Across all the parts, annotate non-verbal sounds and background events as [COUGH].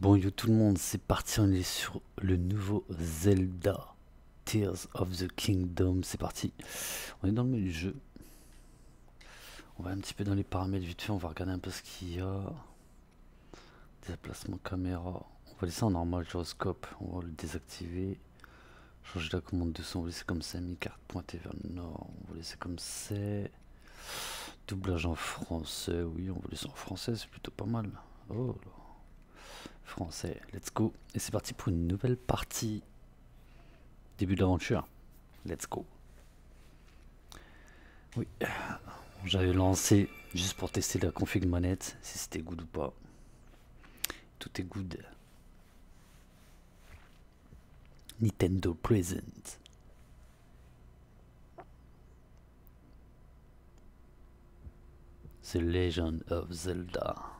Bon yo tout le monde, c'est parti, on est sur le nouveau Zelda Tears of the Kingdom, c'est parti. On est dans le menu jeu. On va un petit peu dans les paramètres vite fait, on va regarder un peu ce qu'il y a. Déplacement caméra, on va laisser en normal gyroscope, on va le désactiver. Changer la commande de son, on va laisser comme ça, mi-carte pointée vers le nord, on va laisser comme c'est. Doublage en français, oui on va laisser en français, c'est plutôt pas mal. Oh là français. Let's go. Et c'est parti pour une nouvelle partie. Début d'aventure. Let's go. Oui. J'avais lancé juste pour tester la config manette, si c'était good ou pas. Tout est good. Nintendo Present. The Legend of Zelda.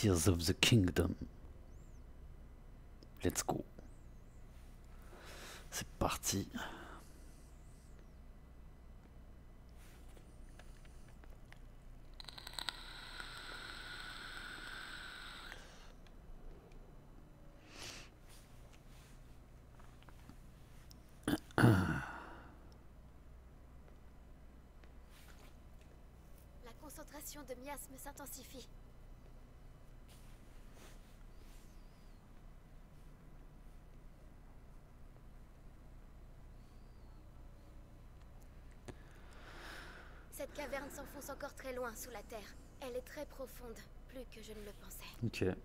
Tears of the Kingdom. Let's go. C'est parti. La concentration de miasme s'intensifie. Cette caverne s'enfonce encore très loin sous la terre. Elle est très profonde, plus que je ne le pensais. Ok.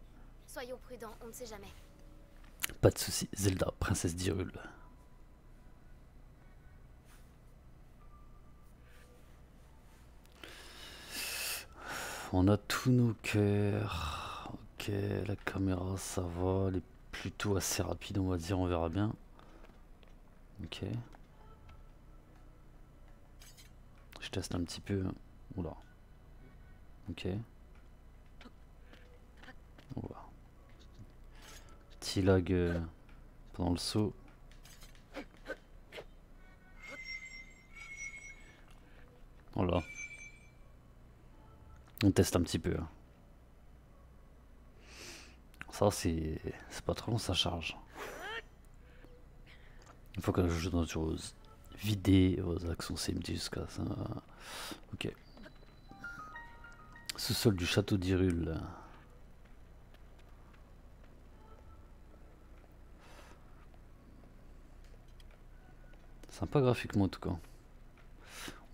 Soyons prudents, on ne sait jamais. Pas de souci. Zelda, princesse d'Hyrule. On a tous nos cœurs. Ok, la caméra ça va. Elle est plutôt assez rapide, on va dire. On verra bien. Ok. Je teste un petit peu. Oula. Ok. Oula. Petit lag euh, pendant le saut. Voilà. On teste un petit peu. hein. Ça c'est pas trop long, ça charge. Une fois que le jeu dans chose vider vos actions ça. Ok. Sous-sol du château d'Hyrule. Sympa graphiquement en tout cas.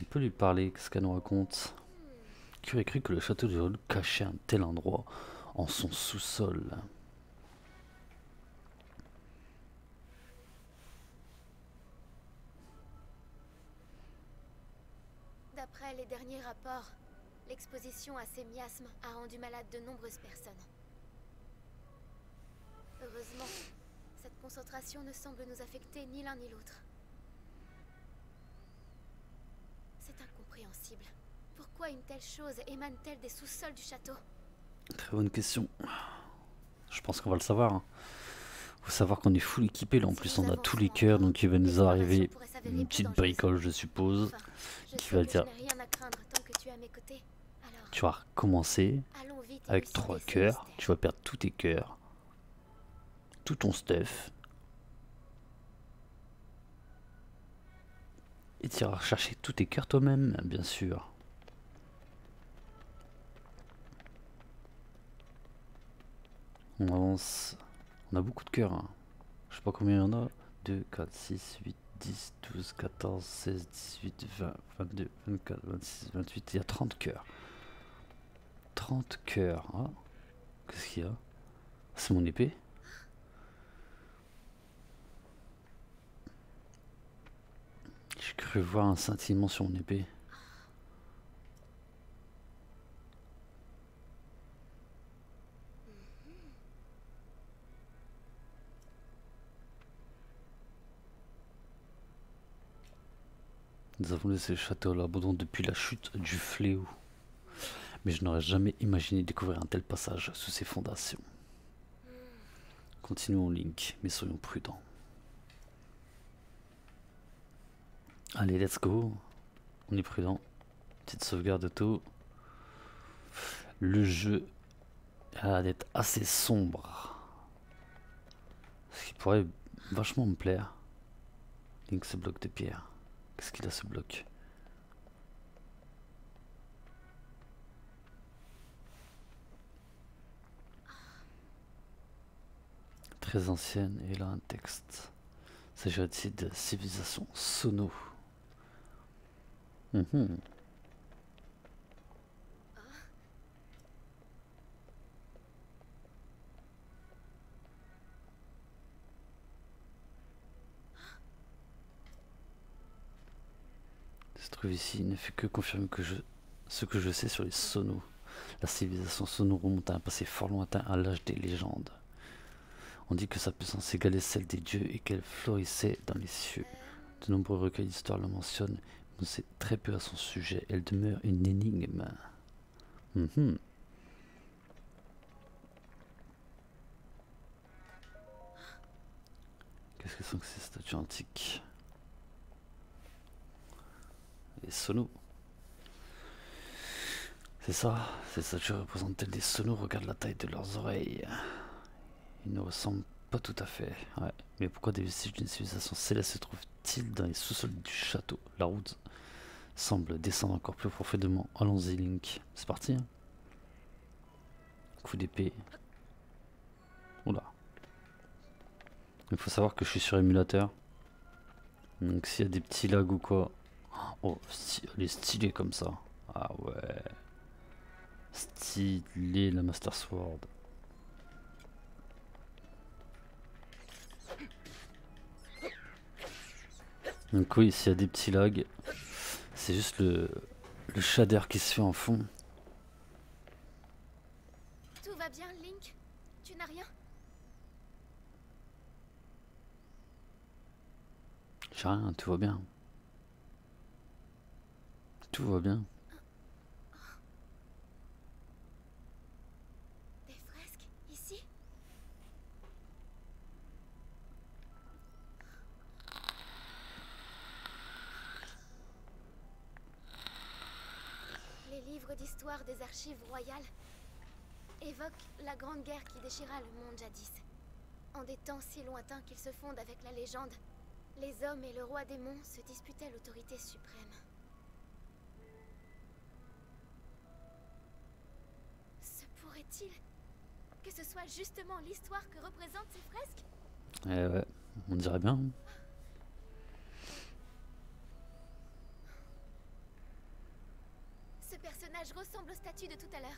On peut lui parler, qu'est-ce qu'elle nous raconte? Qui aurait cru que le château d'Hyrule cachait un tel endroit en son sous-sol? Derniers rapports, l'exposition à ces miasmes a rendu malade de nombreuses personnes. Heureusement, cette concentration ne semble nous affecter ni l'un ni l'autre. C'est incompréhensible. Pourquoi une telle chose émane-t-elle des sous-sols du château? Très bonne question. Je pense qu'on va le savoir. hein. Faut savoir qu'on est full équipé là en plus on a tous les cœurs donc il va nous arriver une petite bricole je suppose. Qui va dire- tu vas recommencer avec trois cœurs, tu vas perdre tous tes cœurs, tout ton stuff. Et tu iras chercher tous tes cœurs toi-même, bien sûr. On avance. On a beaucoup de cœurs. hein. Je sais pas combien il y en a. 2, 4, 6, 8, 10, 12, 14, 16, 18, 20, 22, 24, 26, 28. Il y a 30 cœurs. 30 cœurs. Ah. Qu'est-ce qu'il y a? C'est mon épée J'ai cru voir un scintillement sur mon épée. Nous avons laissé le château à l'abandon depuis la chute du fléau. Mais je n'aurais jamais imaginé découvrir un tel passage sous ses fondations. Continuons Link, mais soyons prudents. Allez, let's go. On est prudent. petite sauvegarde auto. Le jeu a d'être assez sombre. Ce qui pourrait vachement me plaire. Link ce bloc de pierre. Qu'est-ce qu'il a ce bloc Très ancienne et là un texte. S'agit-il de civilisation Sono mhm. Trouve ici ne fait que confirmer que ce que je sais sur les Sonos. La civilisation Sono remonte à un passé fort lointain à l'âge des légendes. On dit que sa puissance égalait celle des dieux et qu'elle florissait dans les cieux. De nombreux recueils d'histoire le mentionnent, mais on sait très peu à son sujet. Elle demeure une énigme. Mhm. Qu'est-ce que sont ces statues antiques? Les sonos. C'est ça, ces statues représentent-elles des sonos Regarde la taille de leurs oreilles. Il ne ressemble pas tout à fait. Mais pourquoi des vestiges d'une civilisation céleste se trouvent-ils dans les sous-sols du château? La route semble descendre encore plus profondément. Allons-y, Link. C'est parti. Hein. Coup d'épée. Oula. Il faut savoir que je suis sur émulateur. Donc s'il y a des petits lags ou quoi. Oh, elle est stylée comme ça. Ah ouais. Stylé la Master Sword. Donc oui, s'il y a des petits lags, c'est juste le, le shader qui se fait en fond. Tout va bien, Link? Tu n'as rien? J'ai rien, tout va bien. Tout va bien. d'histoire des archives royales évoque la grande guerre qui déchira le monde jadis. En des temps si lointains qu'ils se fondent avec la légende, les hommes et le roi démon se disputaient l'autorité suprême. Pourrait-il que ce soit justement l'histoire que représentent ces fresques Eh ouais, on dirait bien. personnage ressemble au statut de tout à l'heure.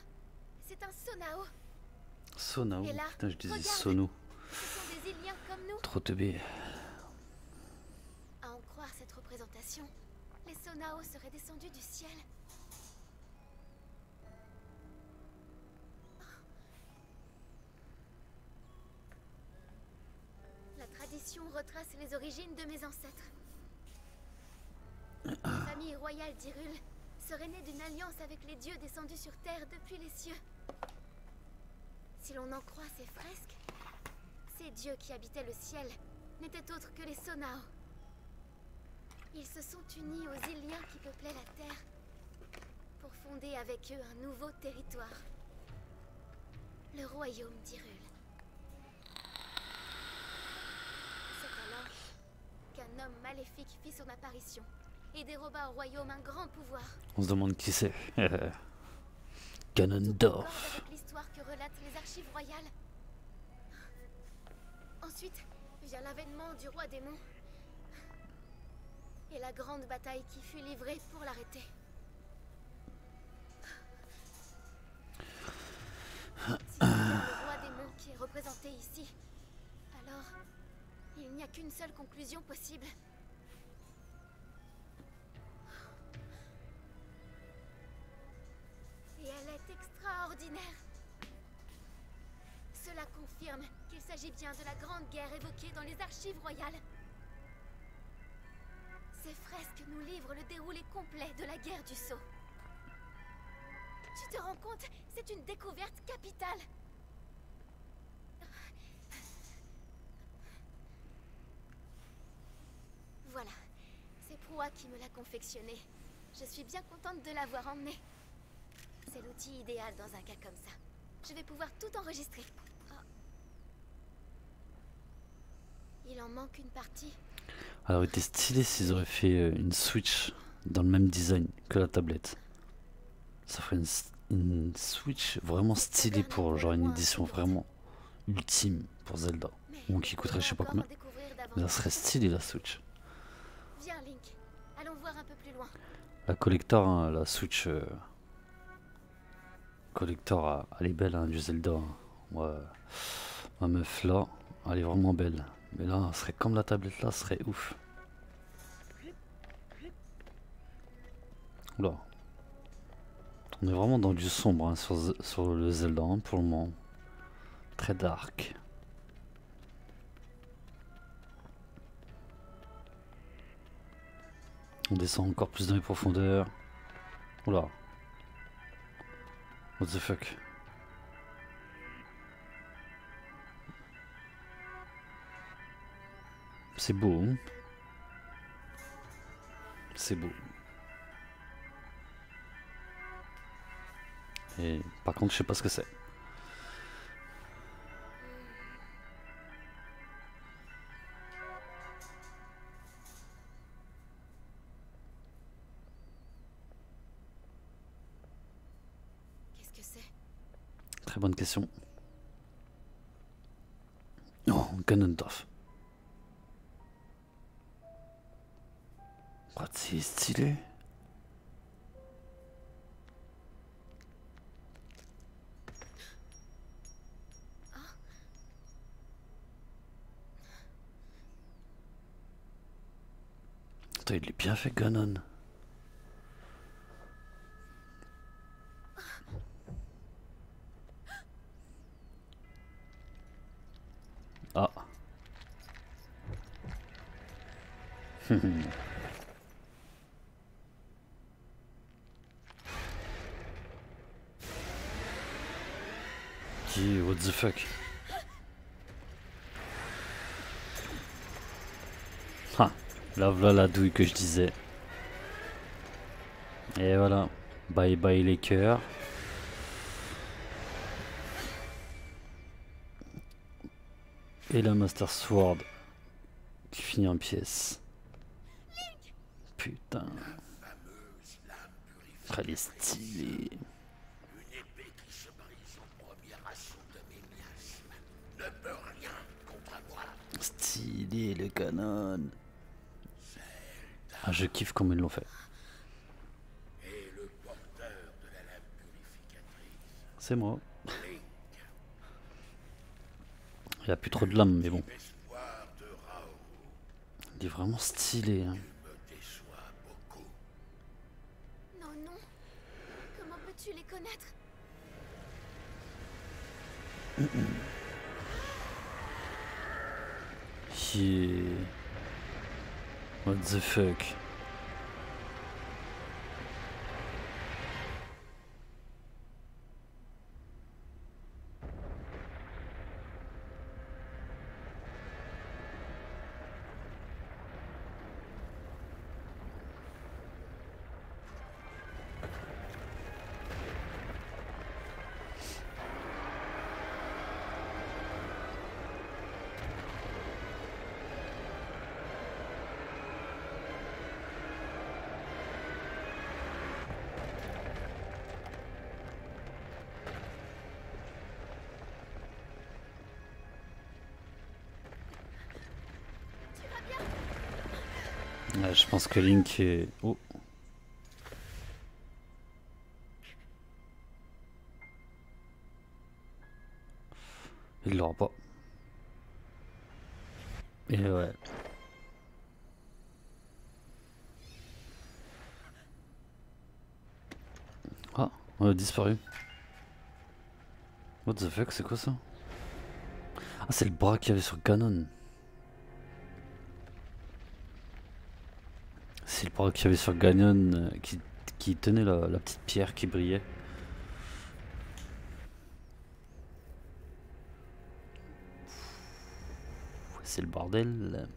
C'est un Sonao. Sonao Putain, je disais Sono. Ce sont des Iliens comme nous. Trop teubé. À en croire cette représentation, les Sonao seraient descendus du ciel. Tradition retrace les origines de mes ancêtres. La famille royale d'Irul serait né d'une alliance avec les dieux descendus sur Terre depuis les cieux. Si l'on en croit ces fresques, ces dieux qui habitaient le ciel n'étaient autres que les Sonao. Ils se sont unis aux Iliens qui peuplaient la Terre pour fonder avec eux un nouveau territoire. Le royaume d'Irul. C'est alors qu'un homme maléfique fit son apparition et déroba au royaume un grand pouvoir. On se demande qui c'est. [LAUGHS] Ganondorf. avec l'histoire que relatent les archives royales. Ensuite vient l'avènement du roi démon. Et la grande bataille qui fut livrée pour l'arrêter. Si le roi démon qui est représenté ici, alors il n'y a qu'une seule conclusion possible. Et elle est extraordinaire. Cela confirme qu'il s'agit bien de la grande guerre évoquée dans les archives royales. Ces fresques nous livrent le déroulé complet de la guerre du Sceau. Tu te rends compte C'est une découverte capitale. Voilà. C'est Proa qui me l'a confectionné. Je suis bien contente de l'avoir emmené. C'est l'outil idéal dans un cas comme ça. Je vais pouvoir tout enregistrer. Oh. Il en manque une partie. Alors, il était stylé s'ils auraient fait euh, une Switch dans le même design que la tablette. Ça ferait une, Switch vraiment stylée pour genre une édition vraiment ultime pour Zelda. Bon, qui coûterait je sais pas combien. Mais ça serait stylé la Switch. La collector, hein, la Switch euh, collector, ah, elle est belle hein, du Zelda. hein. Ma meuf là, elle est vraiment belle. Mais là, serait comme la tablette là, serait ouf. Oula. On est vraiment dans du sombre sur, le Zelda pour le moment. Très dark. On descend encore plus dans les profondeurs. Oula. What the fuck? C'est beau. hein? C'est beau. Et par contre, je sais pas ce que c'est. Bonne question. Oh, Ganondorf. Oh, c'est stylé. Putain, il est bien fait, Ganon. Ah. Qui, what the fuck? Ah, là voilà la douille que je disais. Et voilà, bye bye les cœurs. Et la Master Sword qui finit en pièces. Putain. Elle est stylée. Stylé le canon. Ah, je kiffe comme ils l'ont fait. C'est moi. Il a plus trop de lame, mais bon. Il est vraiment stylé. Hein. Yeah. What the fuck? Que Link est. Oh. Il l'aura pas. Et ouais. Ah, on a disparu. What the fuck, c'est quoi ça? Ah, c'est le bras qu'il y avait sur Ganon. parle qu'il y avait sur Gagnon euh, qui, qui, tenait la, la petite pierre qui brillait. C'est le bordel.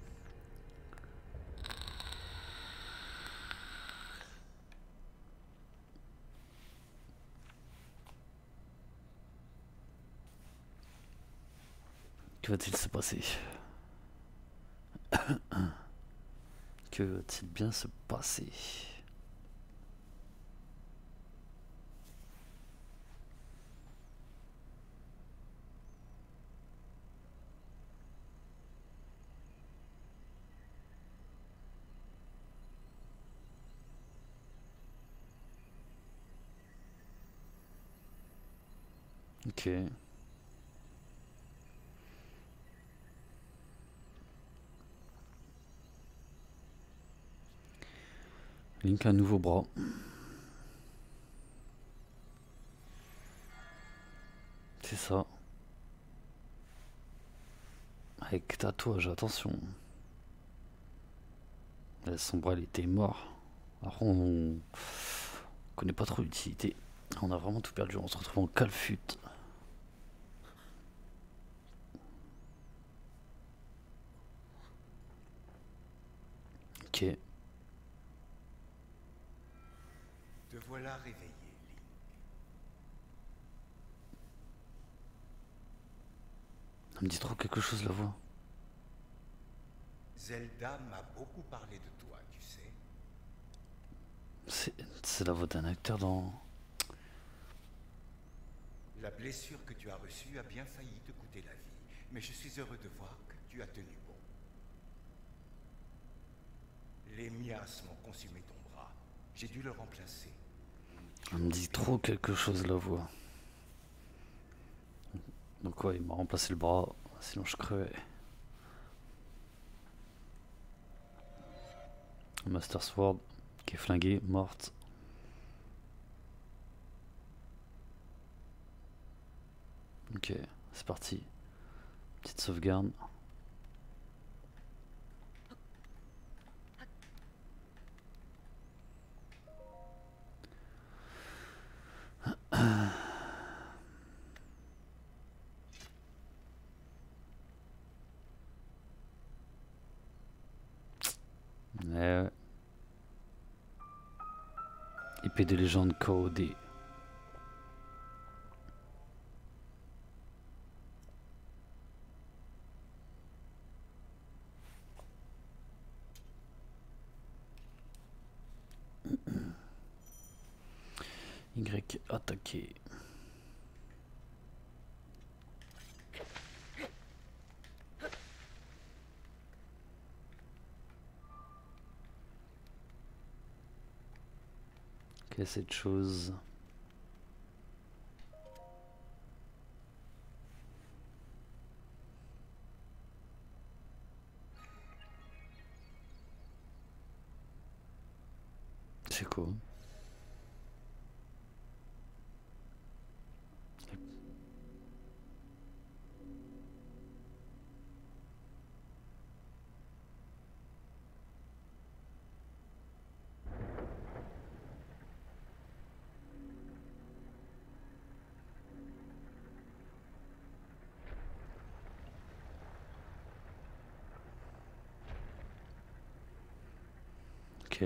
Que va-t-il se passer? [COUGHS] Que va-t-il bien se passer Ok. Link un nouveau bras. C'est ça. Avec tatouage, attention. son bras était mort. Alors on, on connaît pas trop l'utilité. On a vraiment tout perdu. On se retrouve en calfute. Ok. Voilà réveillé, Link. Ça me dit trop quelque chose la voix. Zelda m'a beaucoup parlé de toi, tu sais. C'est c'est la voix d'un acteur dans. La blessure que tu as reçue a bien failli te coûter la vie, mais je suis heureux de voir que tu as tenu bon. Les miasmes ont consumé ton bras. J'ai dû le remplacer. Ça me dit trop quelque chose la voix. Donc ouais, il m'a remplacé le bras, sinon je crevais. Master Sword qui est flinguée, morte. Ok, c'est parti. Petite sauvegarde. Épée de légende codée. Y attaqué. Quelle est cette chose. C'est quoi Ok.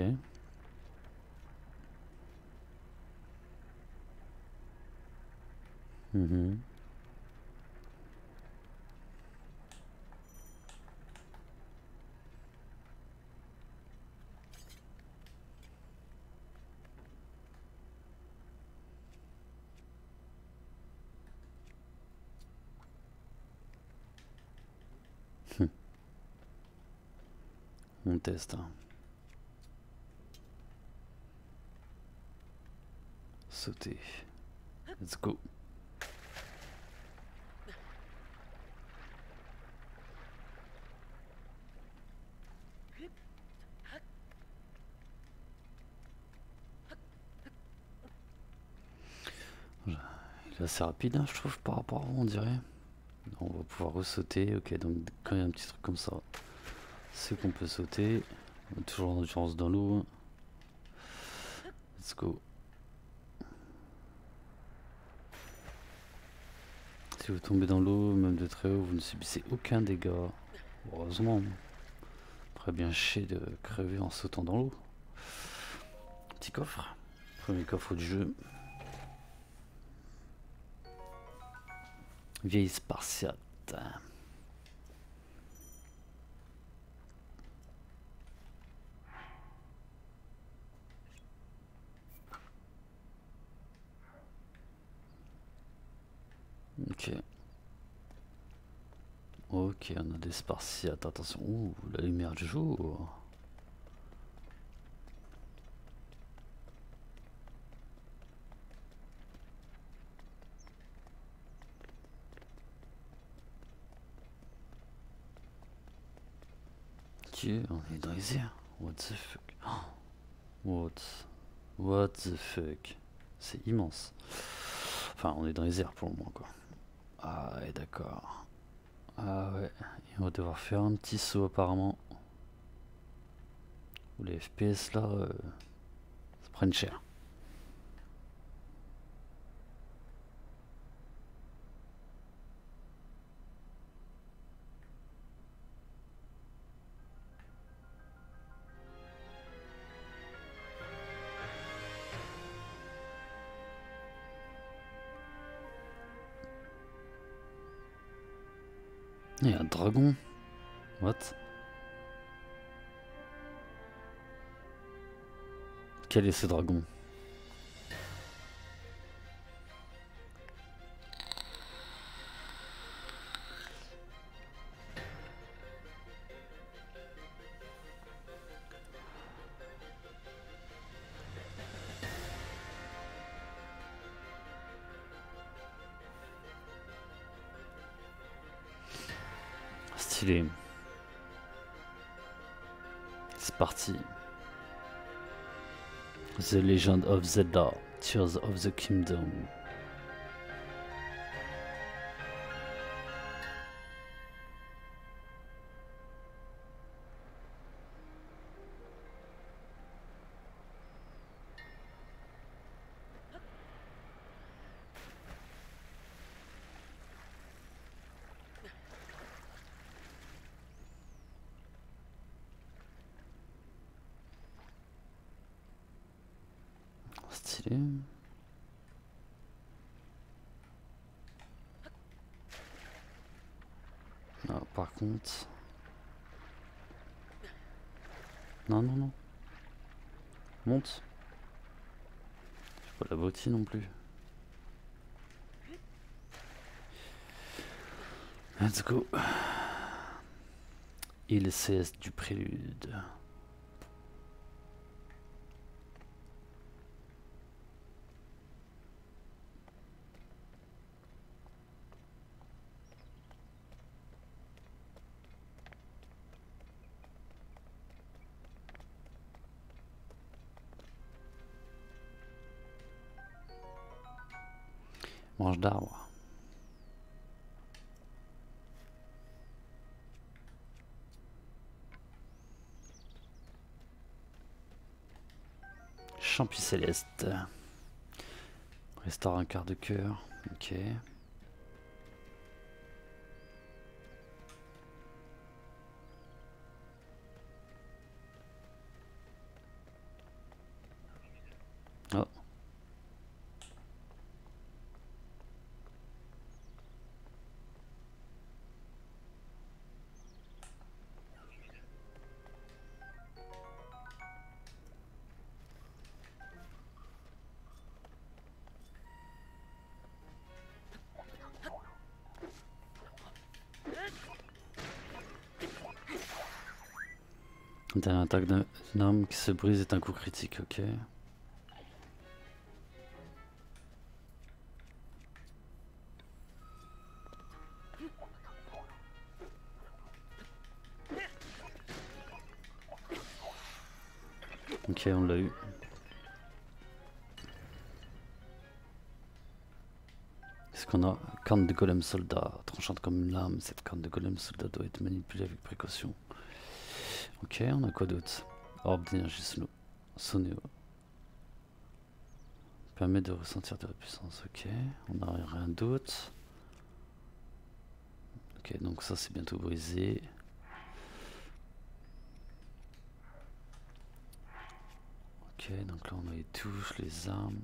Mhm. Hmm. On teste. hein. Sauter. Let's go. Assez rapide, hein, je trouve, par rapport à vous, on dirait. On va pouvoir ressauter. Ok, donc quand il y a un petit truc comme ça, c'est qu'on peut sauter. On est toujours en endurance dans l'eau. hein. Let's go. Si vous tombez dans l'eau, même de très haut, vous ne subissez aucun dégât. Heureusement. Très bien chier de crever en sautant dans l'eau. Petit coffre. Premier coffre du jeu. Vieille spartiate. Ok. Ok, on a des spartiates. Attention. Ouh, la lumière du jour. On est dans les airs. What the fuck? What? What the fuck? C'est immense. Enfin, on est dans les airs pour le moment, quoi. Ah ouais, d'accord. Ah ouais, on va devoir faire un petit saut apparemment. les FPS là, euh, ça prenne cher. Il a un dragon. What? Quel est ce dragon? Legend of Zelda, Tears of the Kingdom. Cesse du prélude. Mange d'arbre. Champi céleste. Restaure un quart de cœur. Ok. Une attaque d'un arme qui se brise est un coup critique, ok. Ok, on l'a eu. Qu'est-ce qu'on a Corne de golem soldat, tranchante comme une lame, cette corne de golem soldat doit être manipulée avec précaution. Ok, on a quoi d'autre? Orbe d'énergie sonéo. Permet de ressentir de la puissance. Ok, on a rien d'autre. Ok, donc ça c'est bientôt brisé. Ok, donc là on a les touches, les armes.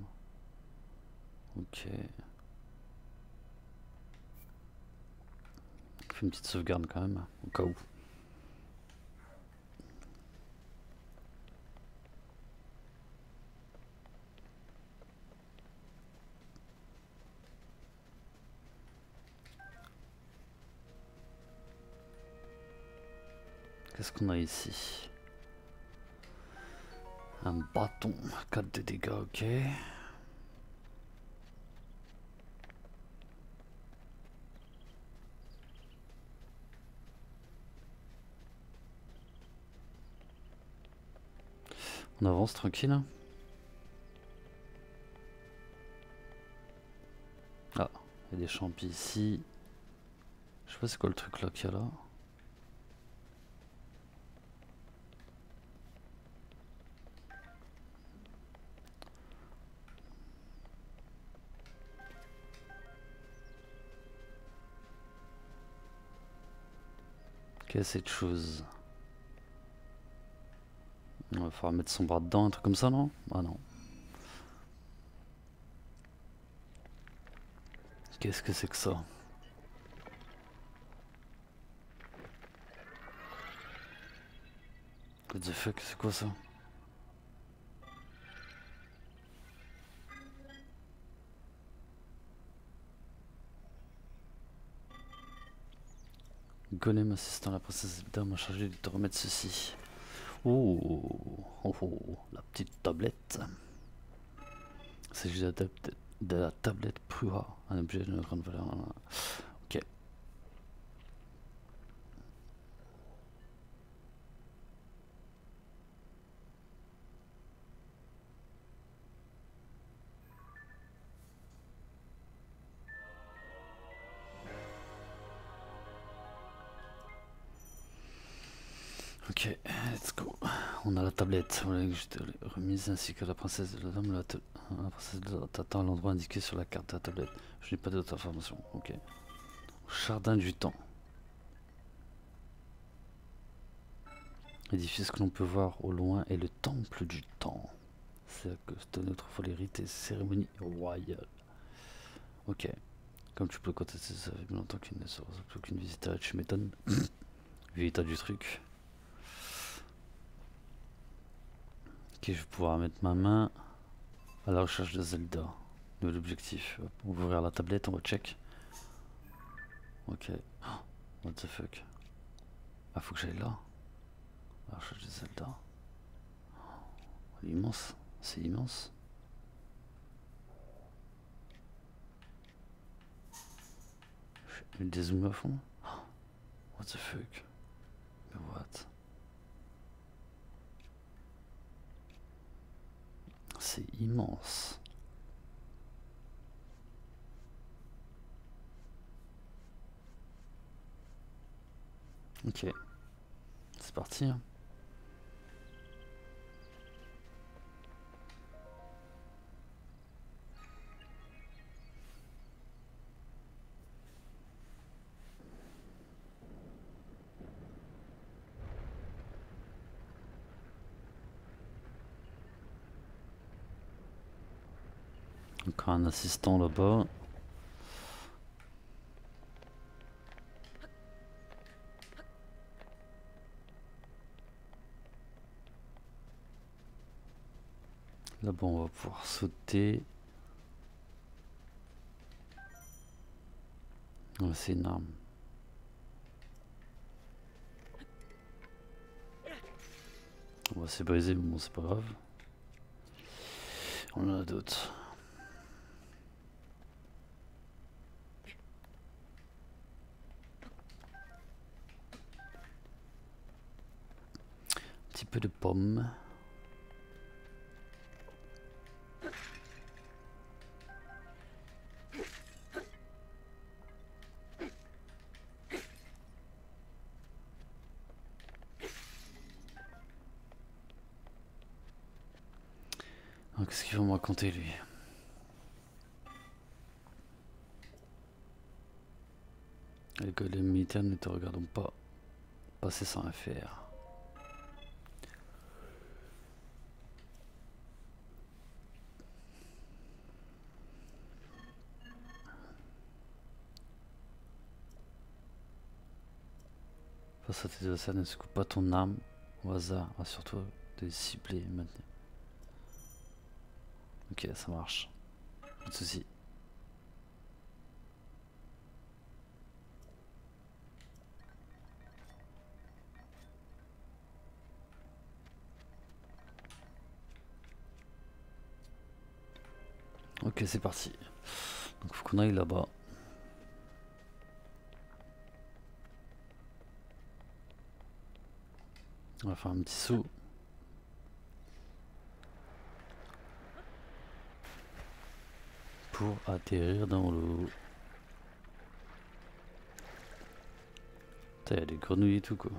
Ok. On fait une petite sauvegarde quand même, au cas où. Qu'est-ce qu'on a ici Un bâton, 4 de dégâts, ok. On avance tranquille. Ah, il y a des champis ici. Je sais pas c'est quoi le truc là qu'il y a là. Cette chose. Il va falloir mettre son bras dedans, un truc comme ça, non? Ah non. Qu'est-ce que c'est que ça? What the fuck, c'est quoi ça? Golem assistant la princesse Zelda m'a chargé de te remettre ceci. Oh, oh, oh la petite tablette. C'est juste de la tablette Pruha, un objet de grande valeur. Ok. Let's go. On a la tablette, voilà que je t'ai remise ainsi que la princesse de la dame. La, la princesse de t'attend à l'endroit indiqué sur la carte de la tablette. Je n'ai pas d'autres informations. Ok. Jardin du temps. L'édifice que l'on peut voir au loin est le temple du temps. C'est que cause notre et cérémonie royale. Ok. Comme tu peux constater, ça fait longtemps qu'il ne sera plus aucune visite à tu m'étonnes. [COUGHS] L'état du truc. Ok, je vais pouvoir mettre ma main à la recherche de Zelda. Nouvel objectif. On va ouvrir la tablette, on va check. Ok. Oh, what the fuck. Ah, faut que j'aille là. La recherche de Zelda. Oh, immense. C'est immense. Je vais dézoomer à fond. Oh, what the fuck. Mais what? C'est immense. Ok. C'est parti. Hein. Un assistant là-bas. Là-bas, on va pouvoir sauter. Oh, c'est énorme. On va se mais bon, c'est pas grave. On en a d'autres. Peu de pommes. Qu'est-ce qu'il va me raconter lui? Les golems militaires ne te regardons pas passer sans affaire. Face à tes ça ne secoue pas ton âme au hasard, assure-toi de cibler maintenant. Ok, ça marche. Pas de soucis. Ok, c'est parti. Donc faut qu'on aille là-bas. On va faire un petit saut. Pour atterrir dans l'eau. Il y a des grenouilles et tout quoi.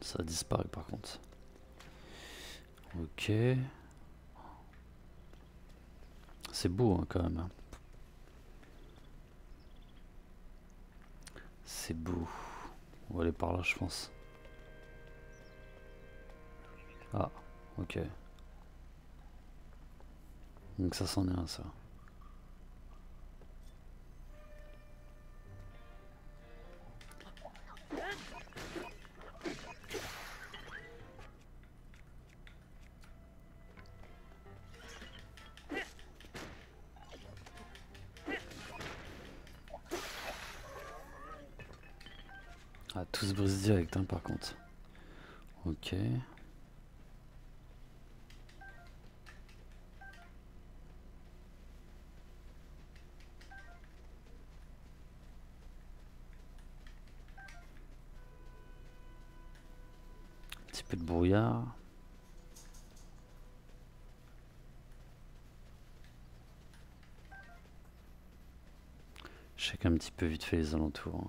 Ça a disparu par contre. Ok. C'est beau hein, quand même. C'est beau. On va aller par là je pense. Ah, ok. Donc ça c'en est un ça. Ah, tout se brise direct hein, par contre. Ok. Un petit peu de brouillard. Je check un petit peu vite fait les alentours.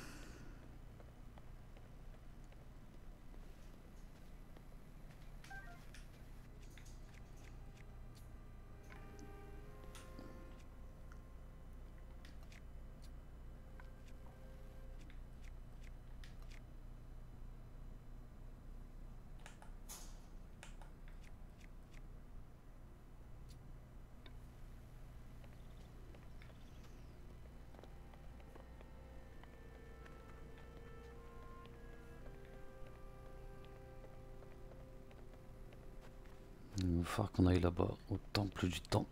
va falloir qu'on aille là-bas, au temple du temps.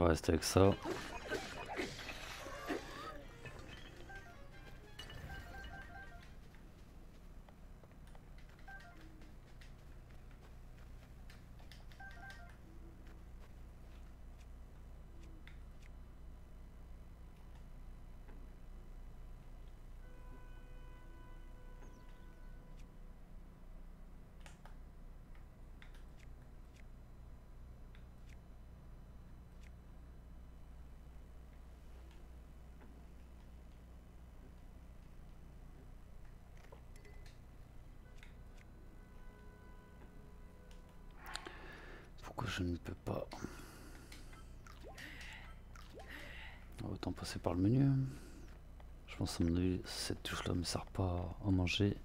On va rester passer par le menu. Je pense que cette touche là me sert pas à manger.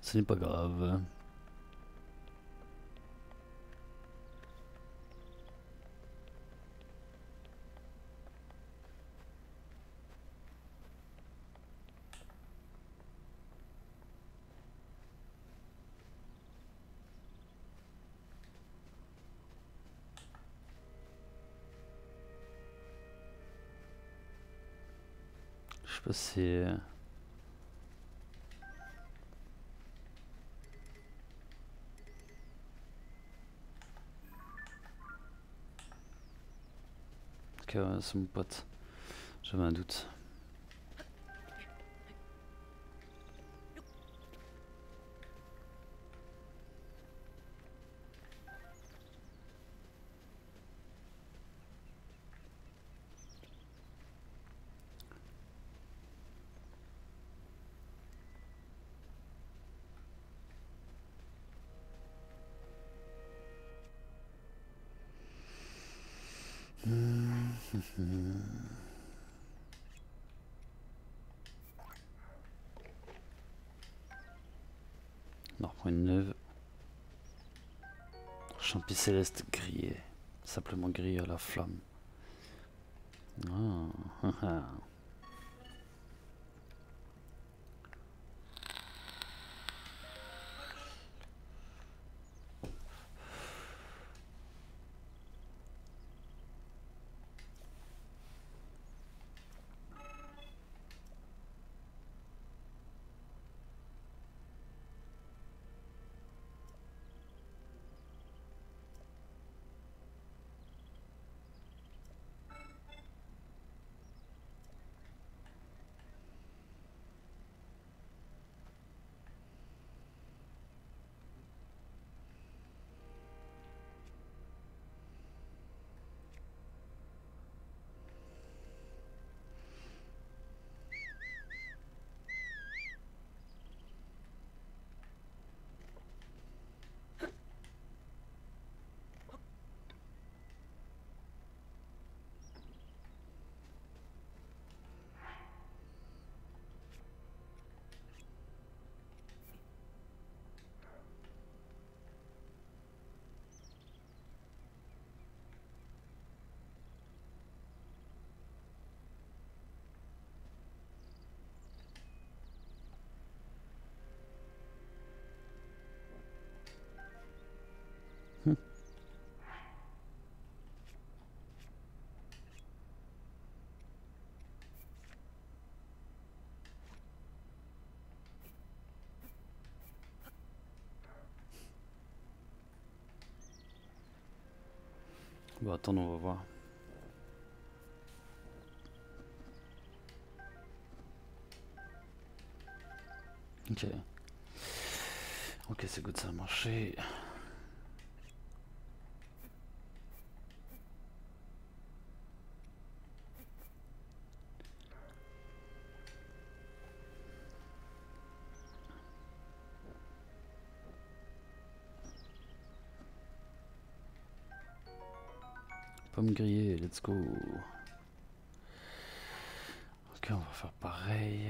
Ce n'est pas grave. Si... euh, c'est mon pote. J'avais un doute. On en une neuve. Champi céleste grillé. Simplement grillé à la flamme. Ah, Bon, attends, on va voir. Ok. Ok, c'est good, ça a marché. Grillée, let's go. Ok, on va faire pareil.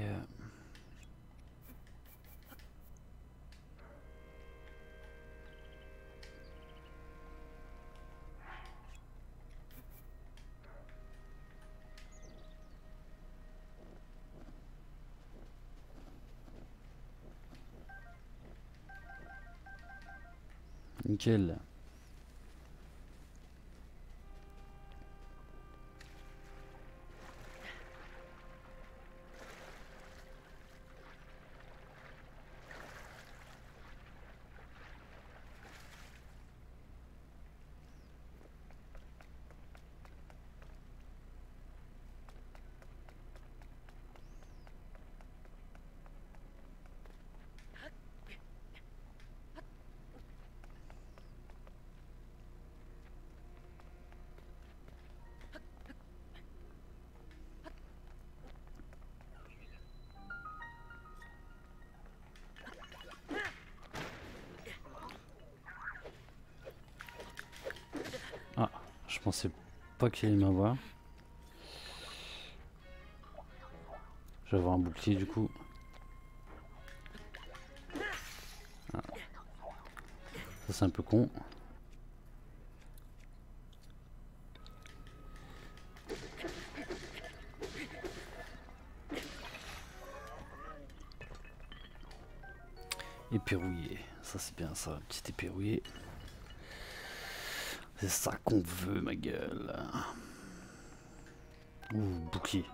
Nickel. Pensais pas qu'il allait m'avoir. Je vais avoir un bouclier du coup. Ah. Ça c'est un peu con. Éperrouillé, ça c'est bien ça, petit éperrouillé. C'est ça qu'on veut, ma gueule. Ouh, bouclier.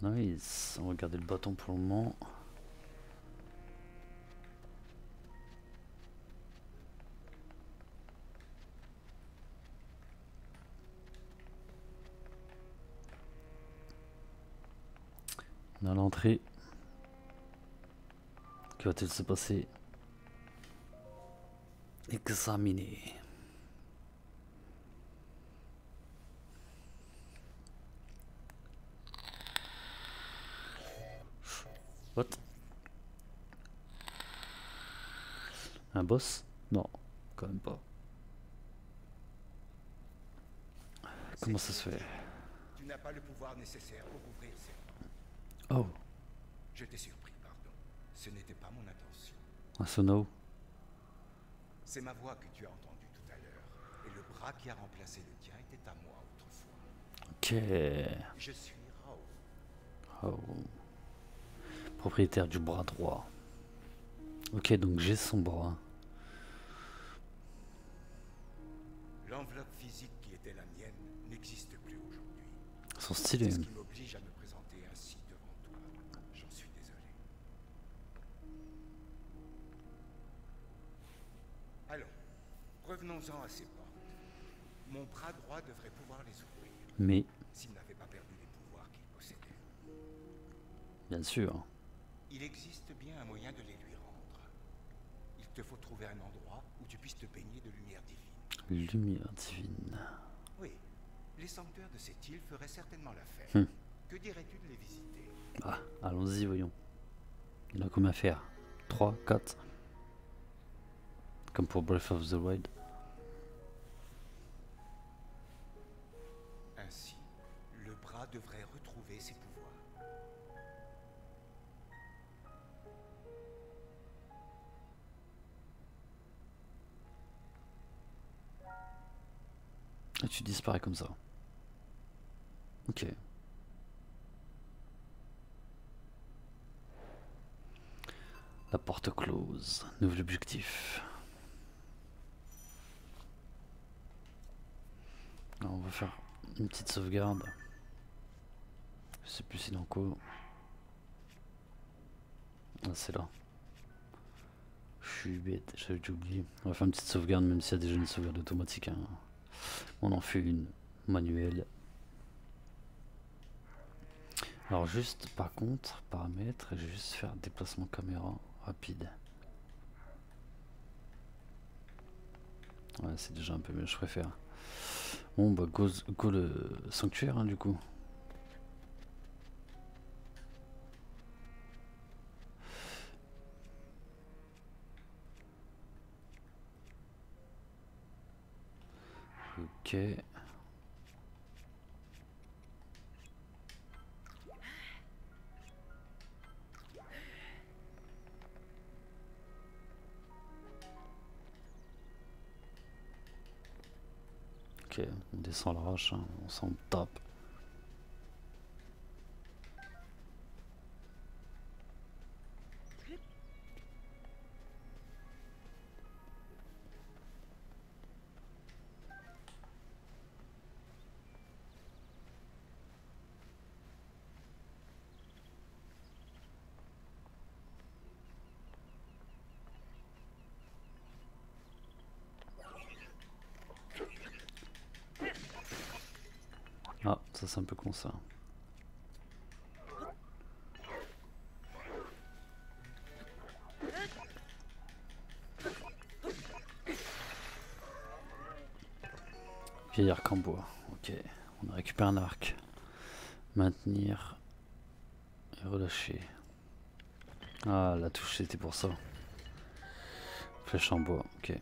Nice. On va garder le bâton pour le moment. L'entrée. Que va-t-il se passer? Examiner. What? Un boss? Non, quand même pas. Comment ça se fait? Tu n'as pas le pouvoir nécessaire pour ouvrir ces Oh, Je t'ai surpris, pardon. Ce n'était pas mon intention. un sono. C'est ma voix que tu as entendue tout à l'heure. Et le bras qui a remplacé le tien était à moi autrefois. Ok. Je suis Rao. Oh. Propriétaire du bras droit. Ok, donc j'ai son bras. L'enveloppe physique qui était la mienne n'existe plus aujourd'hui. Son stylé. C'est ce qui m'oblige à me présenter ainsi devant toi. J'en suis désolé. Allons, revenons-en à ces portes. Mon bras droit devrait pouvoir les ouvrir, Mais, s'il n'avait pas perdu les pouvoirs qu'il possédait. bien sûr. Il existe bien un moyen de les lui rendre. Il te faut trouver un endroit où tu puisses te baigner de lumière divine. Lumière divine. Oui, les sanctuaires de cette île feraient certainement l'affaire. Hmm. Que dirais-tu de les visiter? Ah, allons-y, voyons. Il a combien à faire 3, 4 Comme pour Breath of the Wild. Et tu disparais comme ça. Ok. La porte close. Nouvel objectif. Alors, on va faire une petite sauvegarde. Je sais plus si dans quoi. Ah, c'est là. Je suis bête, j'avais oublié. On va faire une petite sauvegarde, même s'il y a déjà une sauvegarde automatique. hein. On en fait une manuelle. Alors juste par contre, paramètres, je vais juste faire déplacement caméra rapide. Ouais, c'est déjà un peu mieux, je préfère. Bon bah go, le sanctuaire hein, du coup. Ok. On descend la roche, hein, on s'en tape. Arc en bois. Ok, on a récupéré un arc. Maintenir et relâcher. Ah, la touche c'était pour ça. Flèche en bois, ok.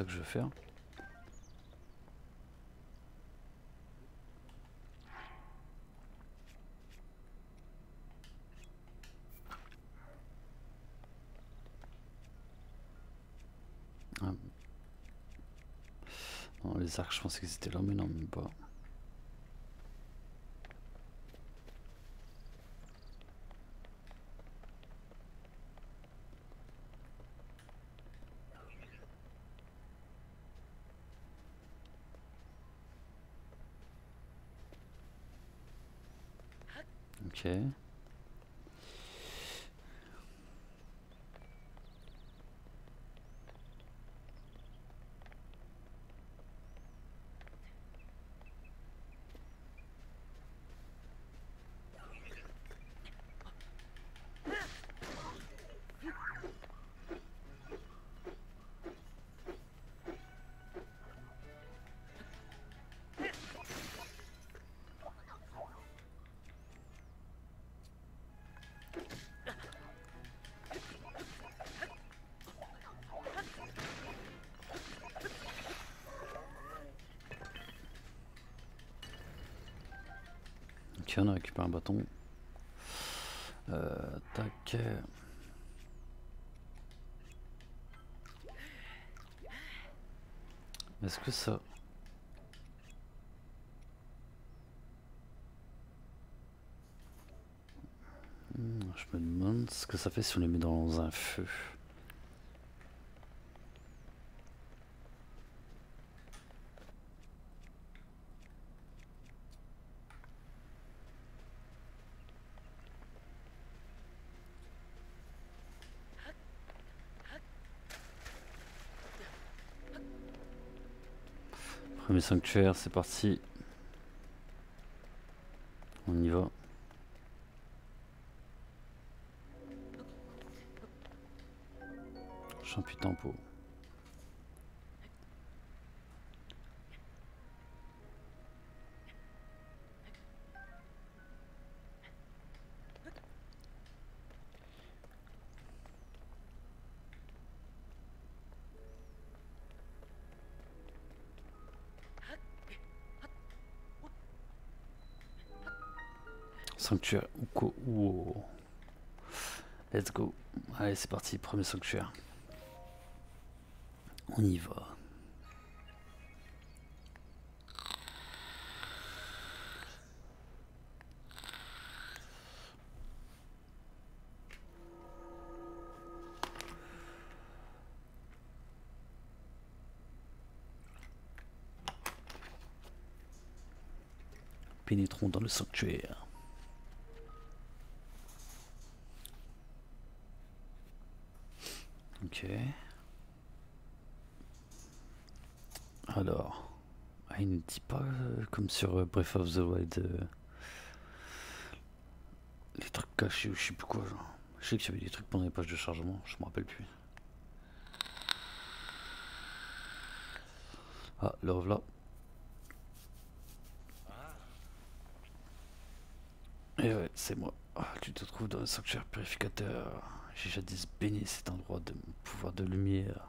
ça que je veux faire. Ah. Les arcs, je pensais qu'ils étaient là, mais non, même pas. Ok. Récupéré un bâton. Euh, tac. Est-ce que ça... Hmm, je me demande ce que ça fait si on les met dans un feu. Sanctuaire, c'est parti. Sanctuaire Uko. Wow. Let's go. Allez, c'est parti, premier sanctuaire. On y va. Pénétrons dans le sanctuaire. Alors, il ne dit pas euh, comme sur euh, Breath of the Wild euh, les trucs cachés ou je sais plus quoi. Je sais qu'il y avait des trucs pendant les pages de chargement, je me rappelle plus. Ah, le revoilà. Et ouais, c'est moi. Ah, tu te trouves dans un sanctuaire purificateur. J'ai jadis béni cet endroit de mon pouvoir de lumière.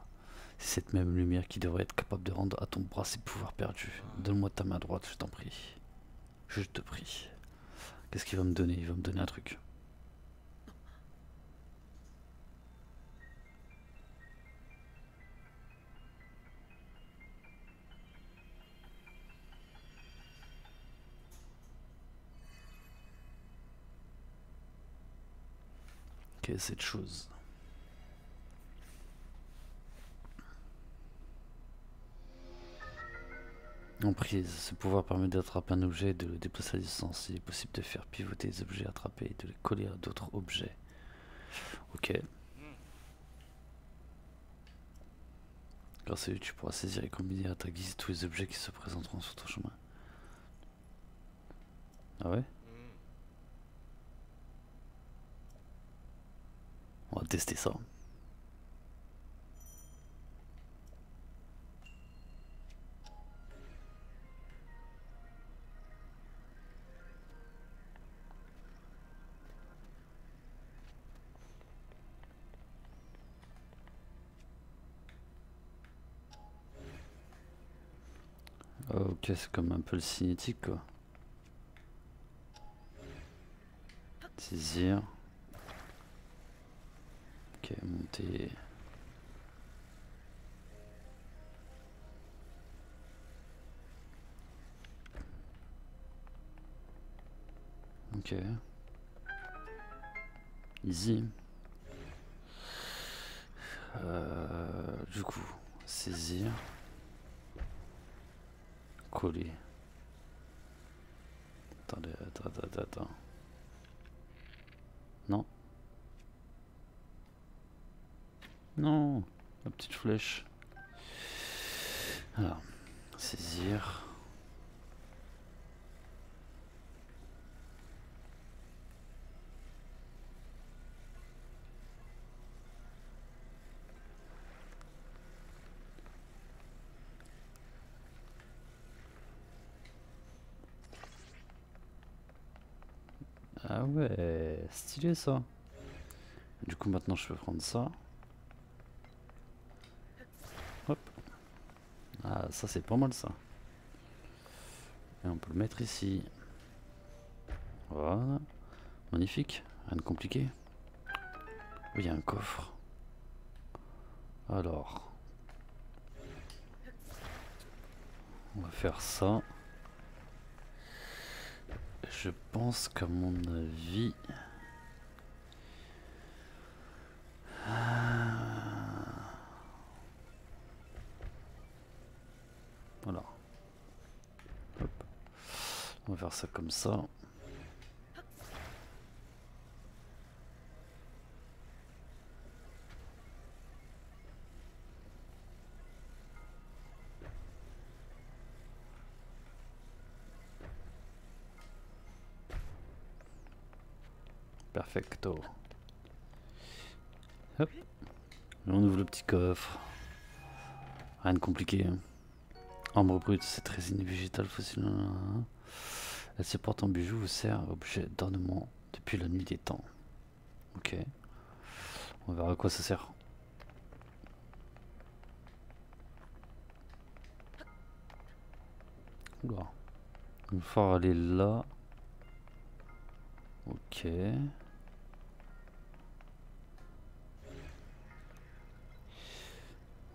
C'est cette même lumière qui devrait être capable de rendre à ton bras ses pouvoirs perdus. Donne-moi ta main droite, je t'en prie. Je te prie. Qu'est-ce qu'il va me donner? Il va me donner un truc. Cette chose. Emprise, ce pouvoir permet d'attraper un objet et de le déplacer à distance. Il est possible de faire pivoter les objets attrapés et de les coller à d'autres objets. Ok. Grâce à lui, tu pourras saisir et combiner à ta guise tous les objets qui se présenteront sur ton chemin. Ah ouais? On va tester ça. Ok, c'est comme un peu le cinétique quoi. Monter. Ok. Easy. Euh, du coup, saisir. Coller. Attendez, attends, attends, attends. Non Non, la petite flèche. Alors, saisir. Ah ouais, stylé ça. Du coup maintenant je peux prendre ça. Ah ça c'est pas mal ça. Et on peut le mettre ici. Voilà. Magnifique. Rien de compliqué. Oui, il y a un coffre. Alors. On va faire ça. Je pense qu'à mon avis... Ah. Voilà. Hop. On va ça comme ça. Perfecto. Hop. on ouvre le petit coffre. Rien de compliqué. Ambre brute, c'est très végétale fossile. Elle se porte en bijou ou sert objet d'ornement depuis la nuit des temps. Ok. On verra à quoi ça sert. Oula. Il va aller là. Ok.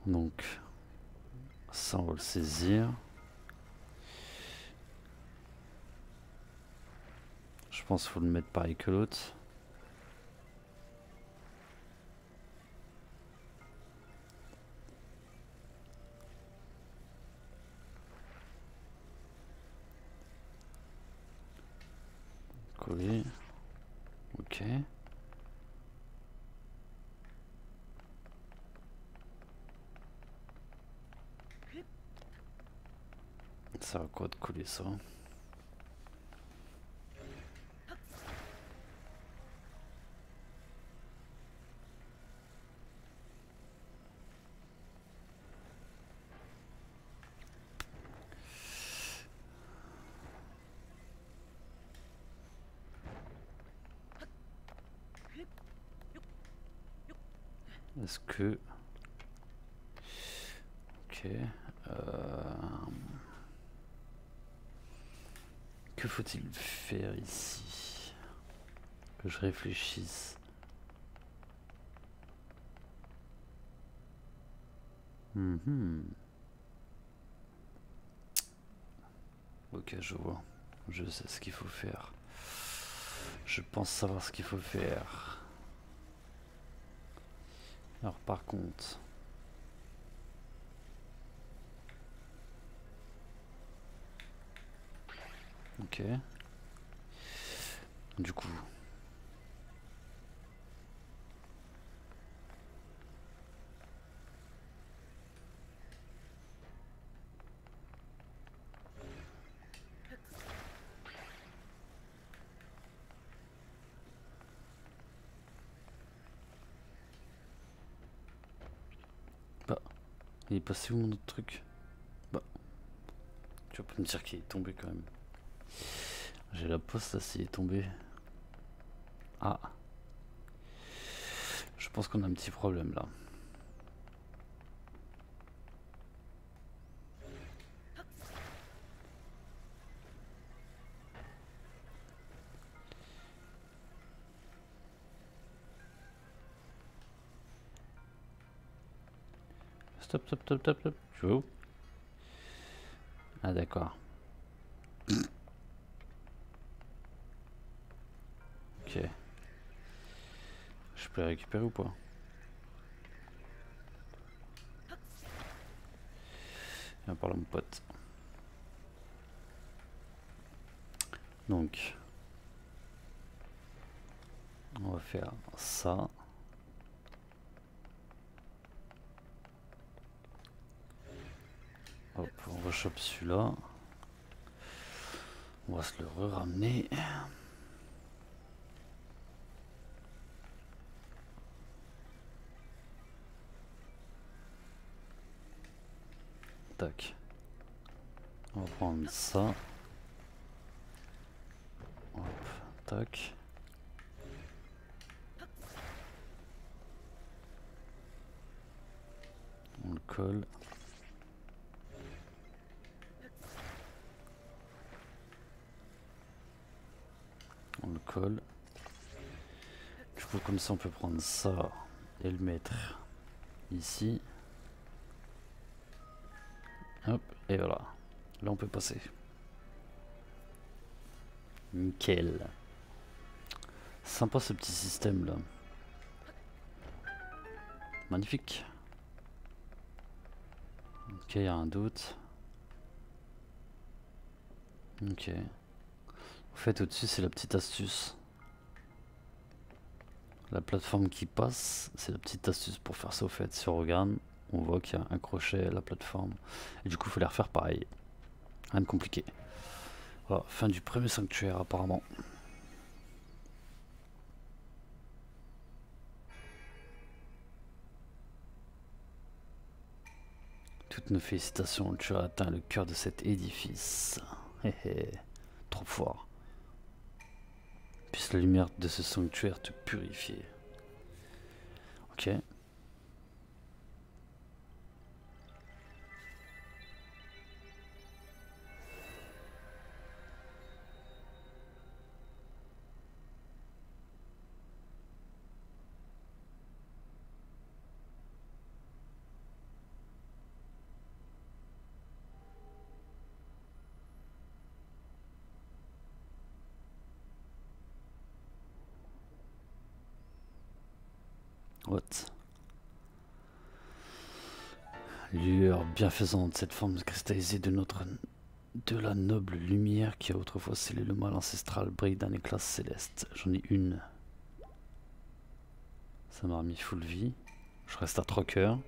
Donc, ça on va le saisir. Pense qu'il faut le mettre pareil que l'autre. Coller. Ok. Ça va quoi de couler ça? Est-ce que... Ok. Euh... Que faut-il faire ici Que je réfléchisse. Mhm. Ok, je vois. Je sais ce qu'il faut faire. Je pense savoir ce qu'il faut faire. Alors par contre... Ok. Du coup. Il est passé où mon autre truc Bah, tu vas pas me dire qu'il est tombé quand même. J'ai la poste là, s'il est tombé. Ah. Je pense qu'on a un petit problème là. Stop, stop, stop, stop, stop. Tu où? Ah d'accord. Ok. Je peux récupérer ou pas? Viens par là mon pote. Donc, on va faire ça. On va choper celui-là. On va se le re-ramener. Tac. On va prendre ça. Hop, tac. On le colle. Le colle. Du coup, comme ça, on peut prendre ça et le mettre ici. Hop, et voilà. Là, on peut passer. Nickel. Sympa ce petit système là. Magnifique. Ok, il y a un doute. Ok. En fait, au-dessus, c'est la petite astuce. La plateforme qui passe, c'est la petite astuce pour faire ça. Au fait, si on regarde, on voit qu'il y a un crochet à la plateforme. Et du coup, il faut les refaire pareil. Rien de compliqué. Voilà, fin du premier sanctuaire apparemment. Toutes nos félicitations, tu as atteint le cœur de cet édifice. trop fort. Puisse la lumière de ce sanctuaire te purifier. Ok. Bienfaisante, cette forme cristallisée de notre de la noble lumière qui a autrefois scellé le mal ancestral brille d'un éclat céleste. J'en ai une. Ça m'a remis full vie. Je reste à 3 cœurs.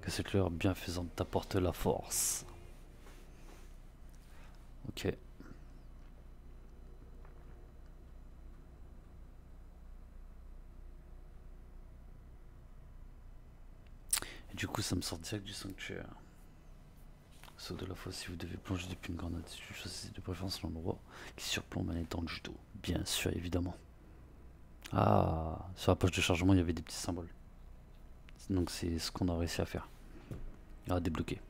Que cette lueur bienfaisante t'apporte la force. Ok. Du coup, ça me sort direct du sanctuaire. Saut de la fois, si vous devez plonger depuis une altitude, choisissez de préférence l'endroit qui surplombe un étang du judo. Bien sûr, évidemment. Ah, sur la poche de chargement, il y avait des petits symboles. Donc c'est ce qu'on a réussi à faire. À débloquer.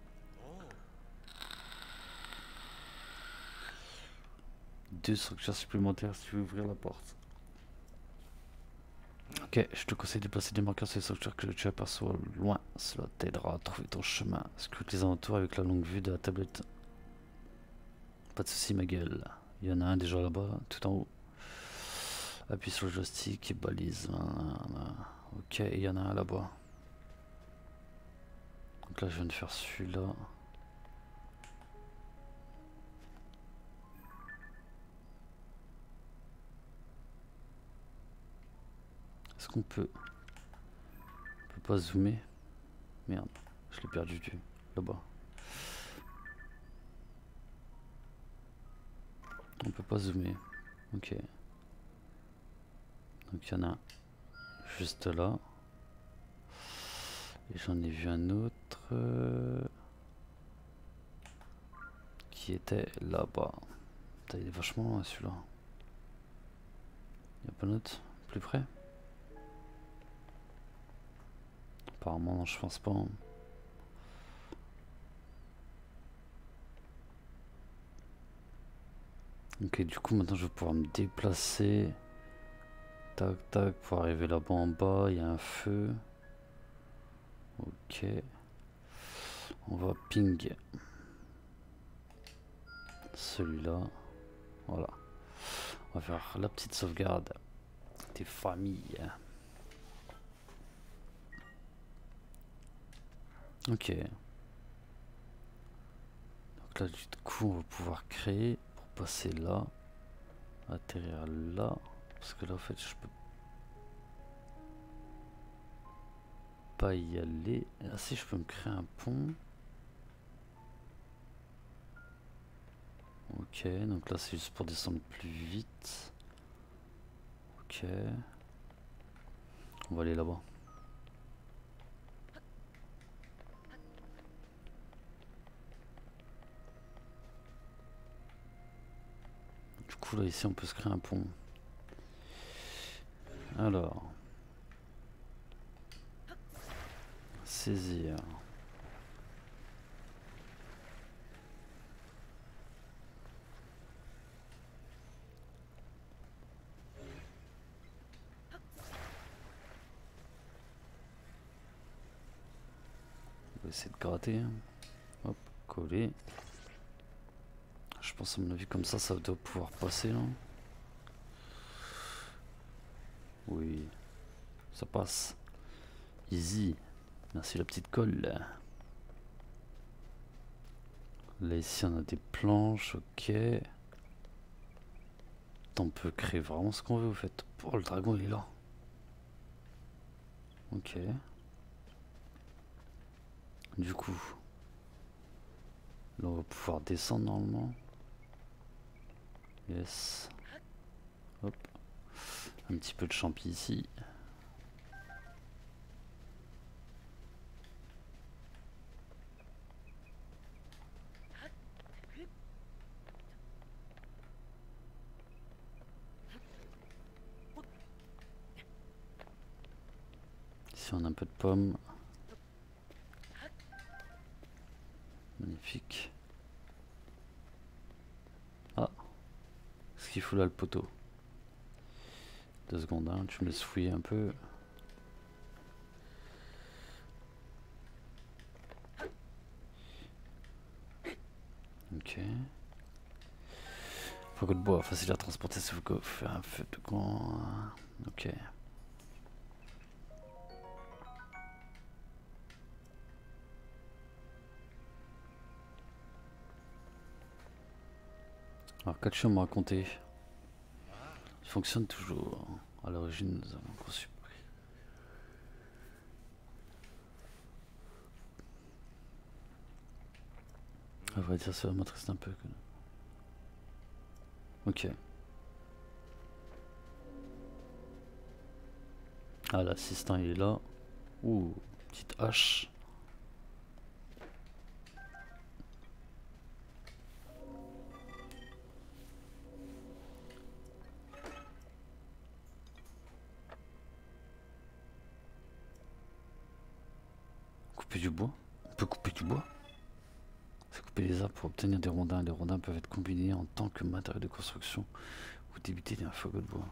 Deux structures supplémentaires si veux ouvrir la porte. Ok, je te conseille de placer des marqueurs sur les structures que tu aperçois loin. Cela t'aidera à trouver ton chemin. Scrute les alentours avec la longue vue de la tablette. Pas de soucis, ma gueule. Il y en a un déjà là-bas, tout en haut. Appuie sur le joystick et balise. Ok, il y en a un là-bas. Donc là, je viens de faire celui-là. Qu'on peut... On peut pas zoomer Merde, je l'ai perdu du là-bas. On peut pas zoomer. Ok. Donc il y en a juste là. Et j'en ai vu un autre euh, qui était là-bas. Il est vachement loin celui-là. Il n'y a pas d'autre plus près? Apparemment, non, je pense pas. Ok, du coup, maintenant je vais pouvoir me déplacer. Tac, tac, pour arriver là-bas en bas. Il y a un feu. Ok. On va ping. Celui-là. Voilà. On va faire la petite sauvegarde tes familles. Ok. Donc là, du coup, on va pouvoir créer pour passer là, atterrir là. Parce que là, en fait, je peux pas y aller. Ah si, je peux me créer un pont. Ok, donc là, c'est juste pour descendre plus vite. Ok. On va aller là-bas. Coup, là, ici, on peut se créer un pont. Alors. Saisir. On va essayer de gratter. Hop, coller. Je pense à mon avis comme ça, ça doit pouvoir passer. Oui, ça passe. Easy. Merci la petite colle. Là ici on a des planches, ok. On peut créer vraiment ce qu'on veut au fait. Oh le dragon il est là. Ok. Du coup. Là on va pouvoir descendre normalement. Yes. Hop. Un petit peu de champi ici. Ici on a un peu de pommes. Magnifique. Ah. Là le poteau. Deux secondes, hein, tu me laisses fouiller un peu. Ok. Faut de bois, facile à transporter, sauf que faire un feu de camp. Ok. Alors, qu'as-tu à me raconter Fonctionne toujours. À l'origine, nous avons conçu. À vrai dire, ça m'attriste un peu. Ok. Ah, l'assistant il est là. Ouh, petite hache. Les arbres pour obtenir des rondins. Les rondins peuvent être combinés en tant que matériau de construction ou débuter d'un fagot de bois.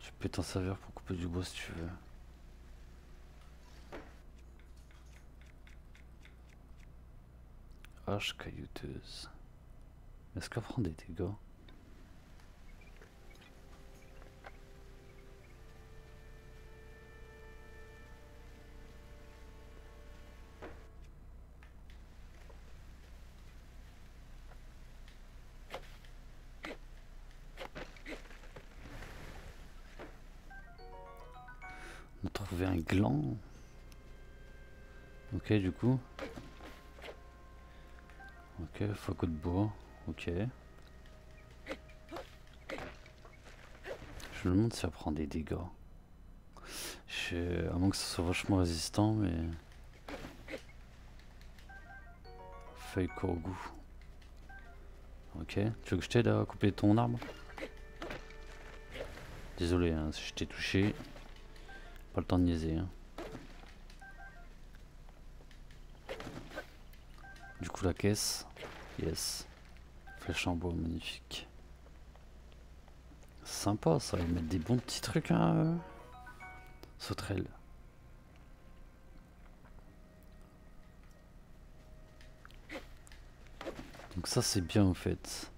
Tu peux t'en servir pour couper du bois si tu veux. caillouteuse. Est-ce qu'elle prend des dégâts On a trouvé un gland. Ok, du coup. Ok, fagot de bois. Ok. Je me demande si ça prend des dégâts. Je... À moins que ce soit vachement résistant, mais... Feuille goût. Ok. Tu veux que je t'aide à couper ton arbre? Désolé hein, si je t'ai touché. Pas le temps de niaiser. Hein. Du coup la caisse. Yes. Bois, magnifique. Sympa ça, ils mettent des bons petits trucs hein. Donc ça c'est bien en fait.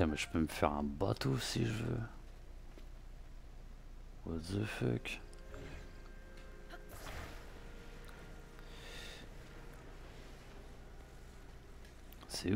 Mais je peux me faire un bateau si je veux. What the fuck? C'est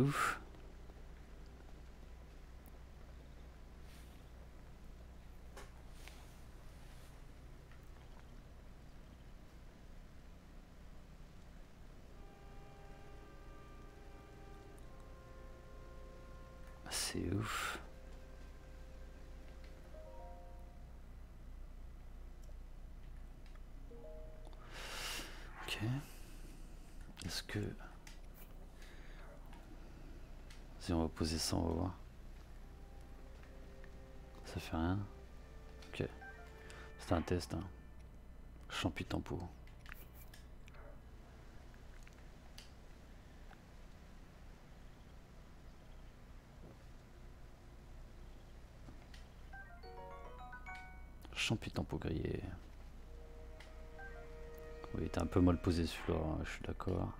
on va voir. Ça fait rien. Ok. C'était un test. Hein. Champi tempo. Champi tempo grillé. Oui, il était un peu mal posé celui-là, hein, je suis d'accord.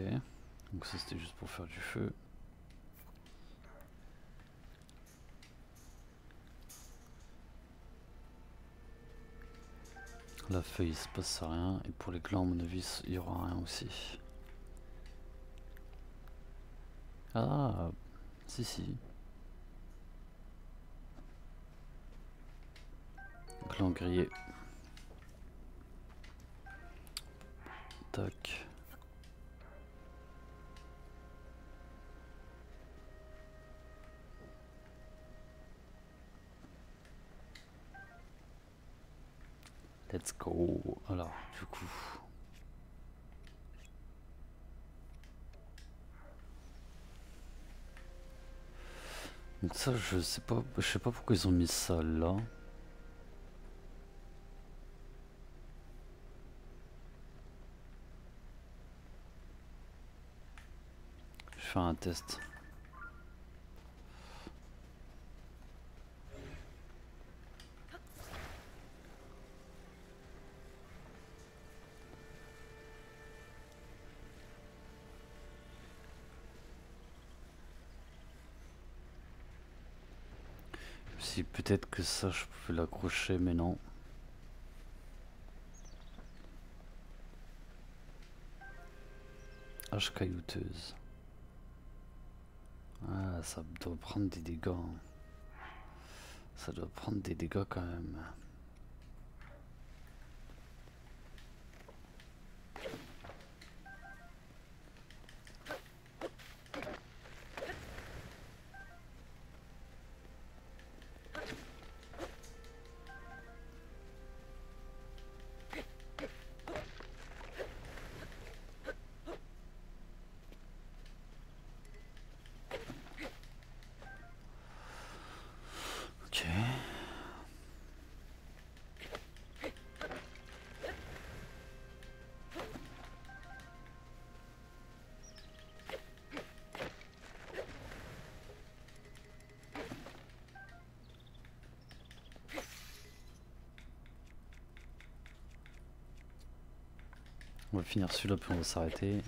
Donc ça c'était juste pour faire du feu. La feuille il se passe rien et pour les glands à mon il y aura rien aussi. Ah, si si. Clan grillé. Tac. Let's go. Alors, du coup. Donc ça, je sais pas, je sais pas pourquoi ils ont mis ça là. faire un test. Si peut-être que ça je pouvais l'accrocher mais non. H caillouteuse. Ah, ça doit prendre des dégâts. Hein. Ça doit prendre des dégâts quand même. Va finir celui-là puis on va s'arrêter.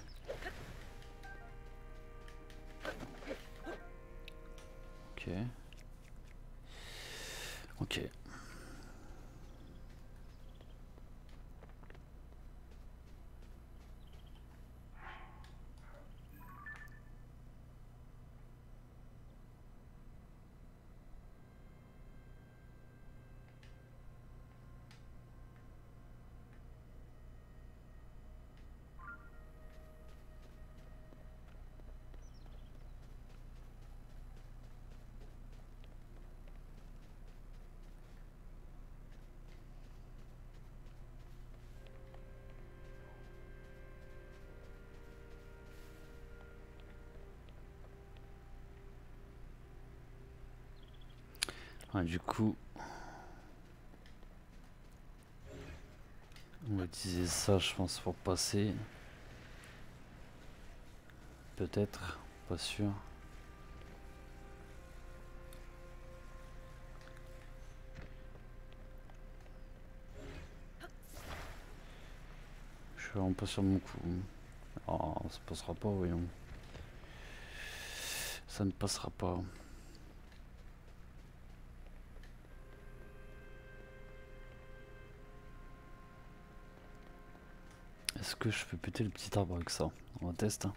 Du coup, on va utiliser ça, je pense, pour passer. Peut-être, pas sûr. Je suis vraiment pas sur mon coup. Oh, ça passera pas, voyons. Ça ne passera pas. Est-ce que je peux péter le petit arbre avec ça? On va tester.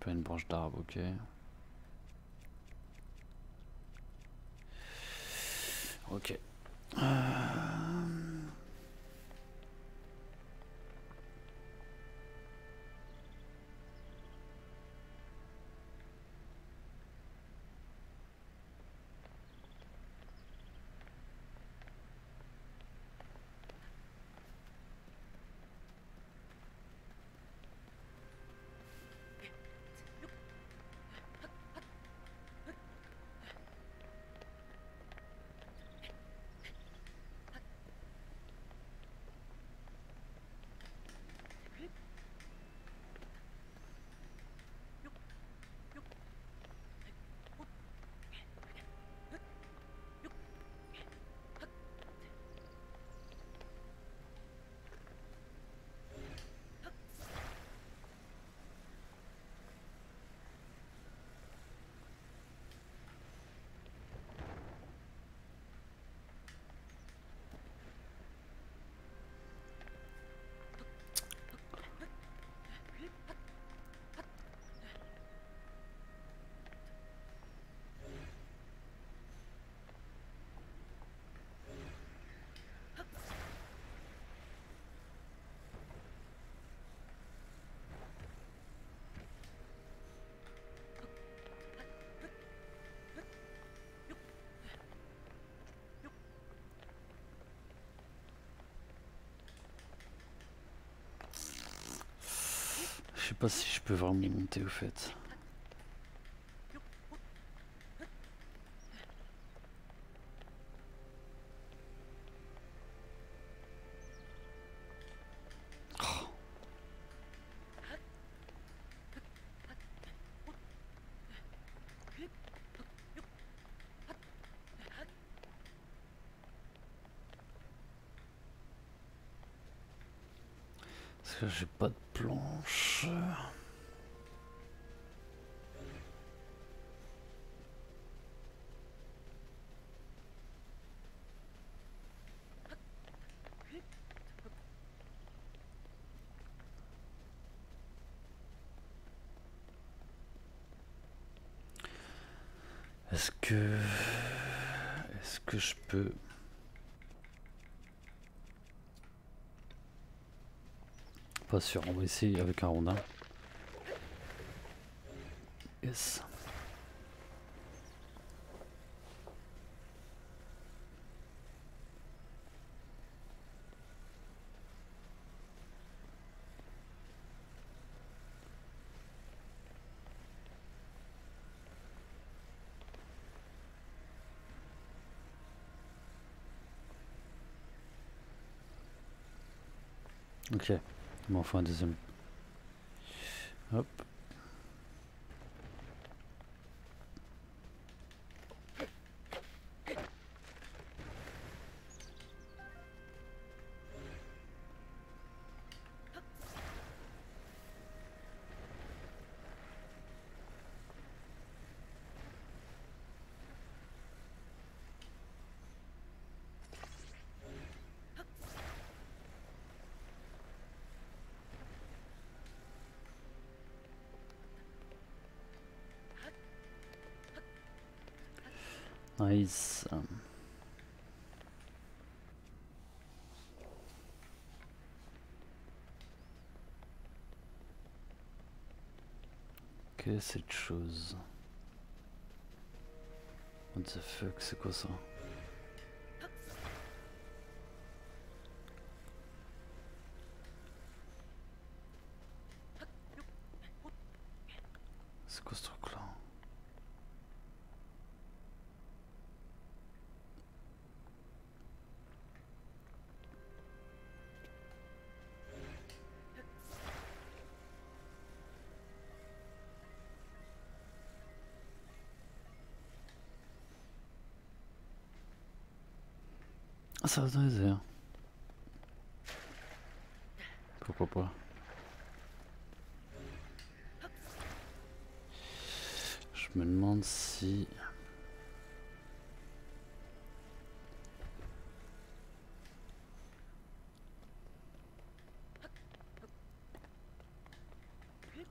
Pas une branche d'arbre, ok. Ok. Euh... sais pas si je peux vraiment monter au fait. Parce que j'ai pas de planche. Est-ce que... Est-ce Pas sûr, on va essayer avec un rondin. Yes. Ok. Bon, enfin Nice. Que cette chose What the fuck, c'est quoi ça? Ça les airs. Pourquoi pas Je me demande si...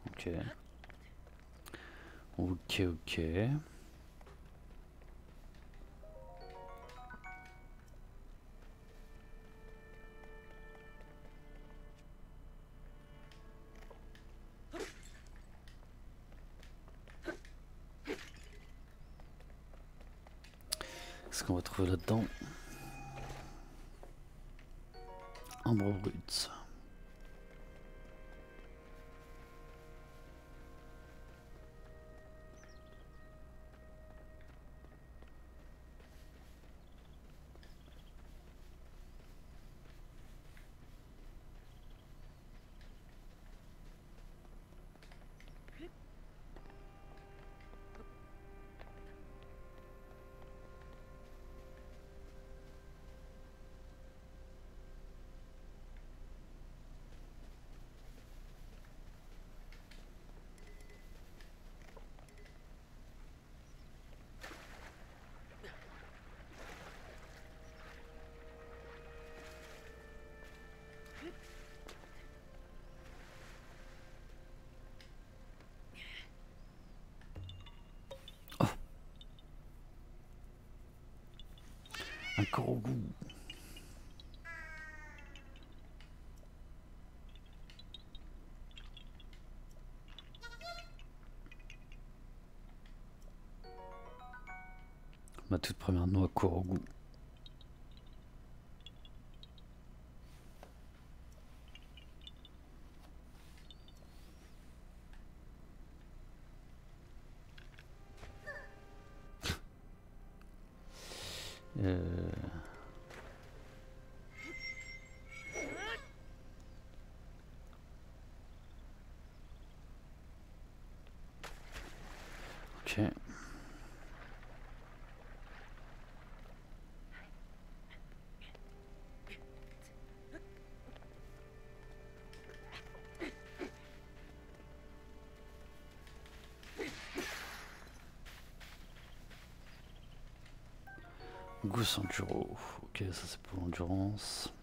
Ok. Ok, ok. Là-dedans Ambre brut. Ma toute première noix goût. 200 euros. Ok, ça c'est pour l'endurance.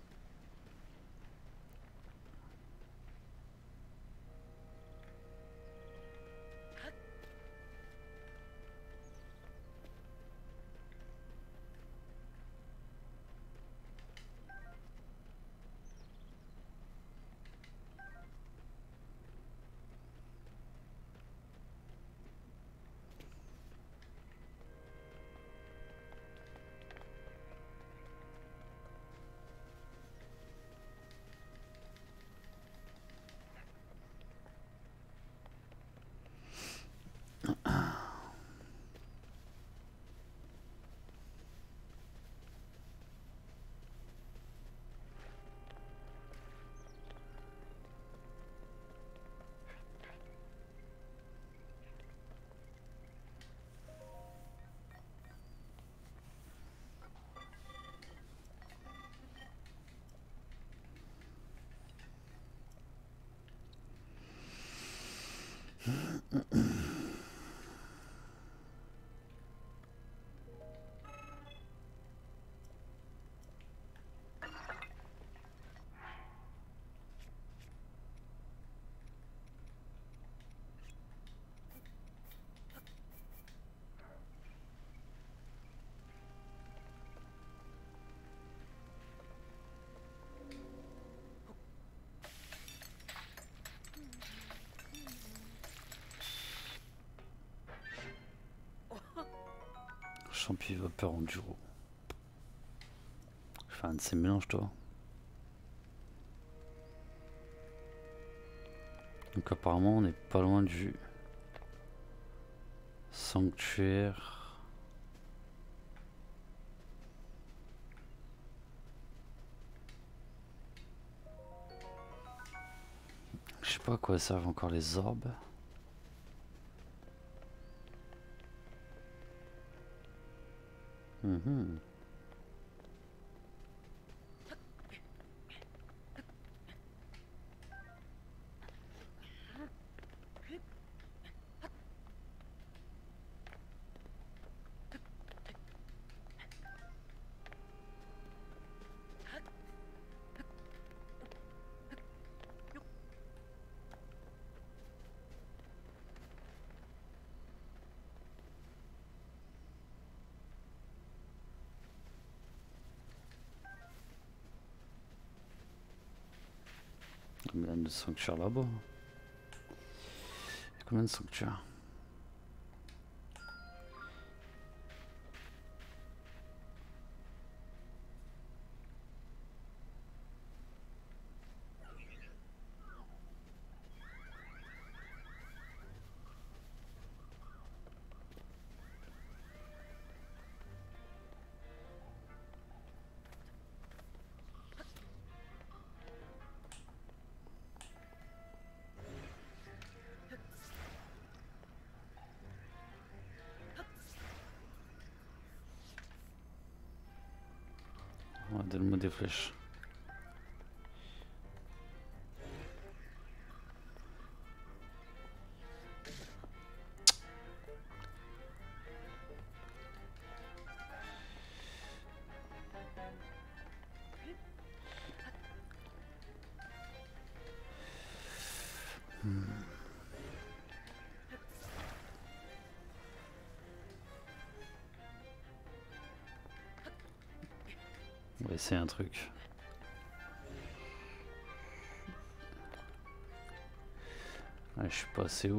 mm [CLEARS THROAT] Champi vapeur enduro. Je fais un de ces mélanges toi. Donc apparemment on n'est pas loin du sanctuaire. Je sais pas à quoi servent encore les orbes. Mm-hmm. Sanctuaires là-bas. Combien de sanctuaires? Donne-moi c'est un truc. je suis pas assez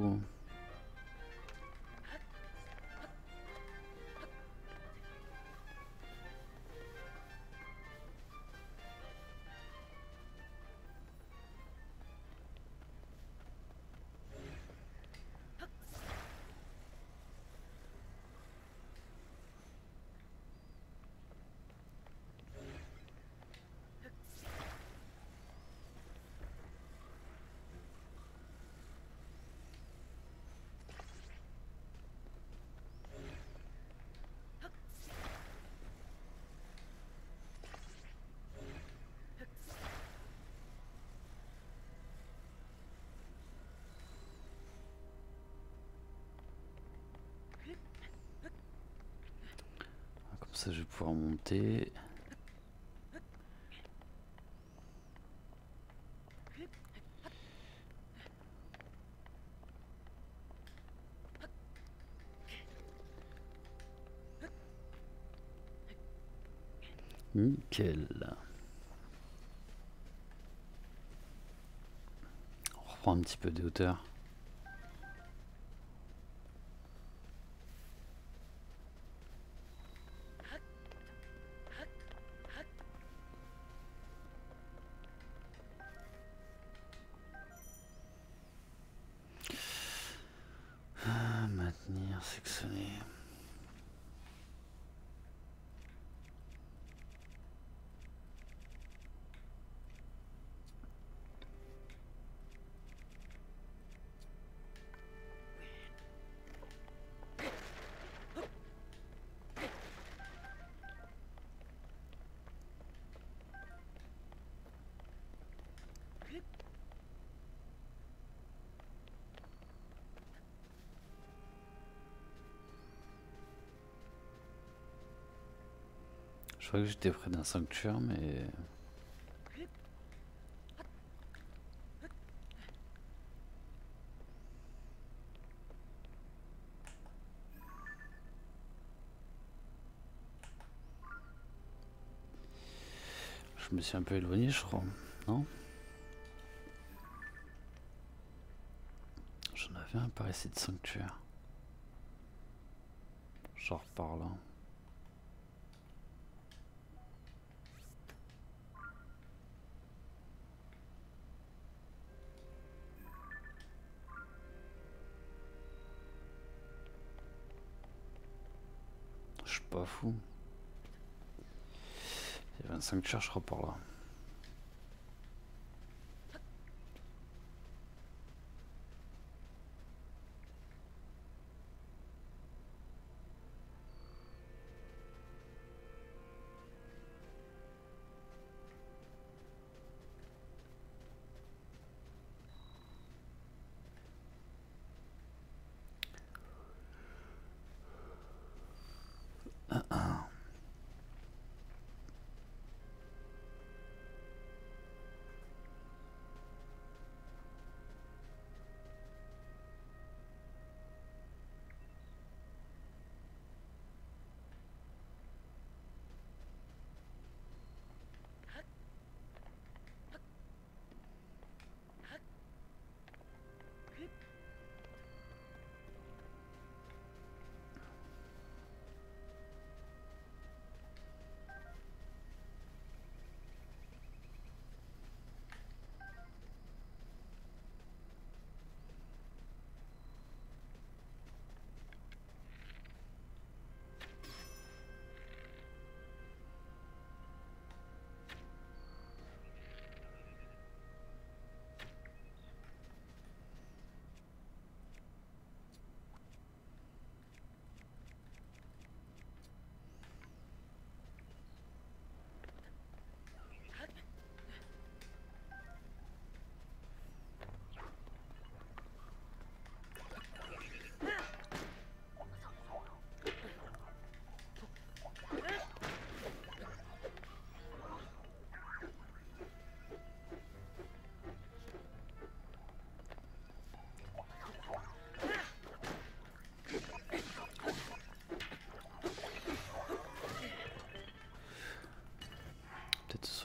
je vais pouvoir monter. Nickel. On reprend un petit peu de hauteur. Crois que j'étais près d'un sanctuaire, mais... Je me suis un peu éloigné, je crois. Non? J'en avais un par ici de sanctuaire. Genre par là. 5 cherchera par là.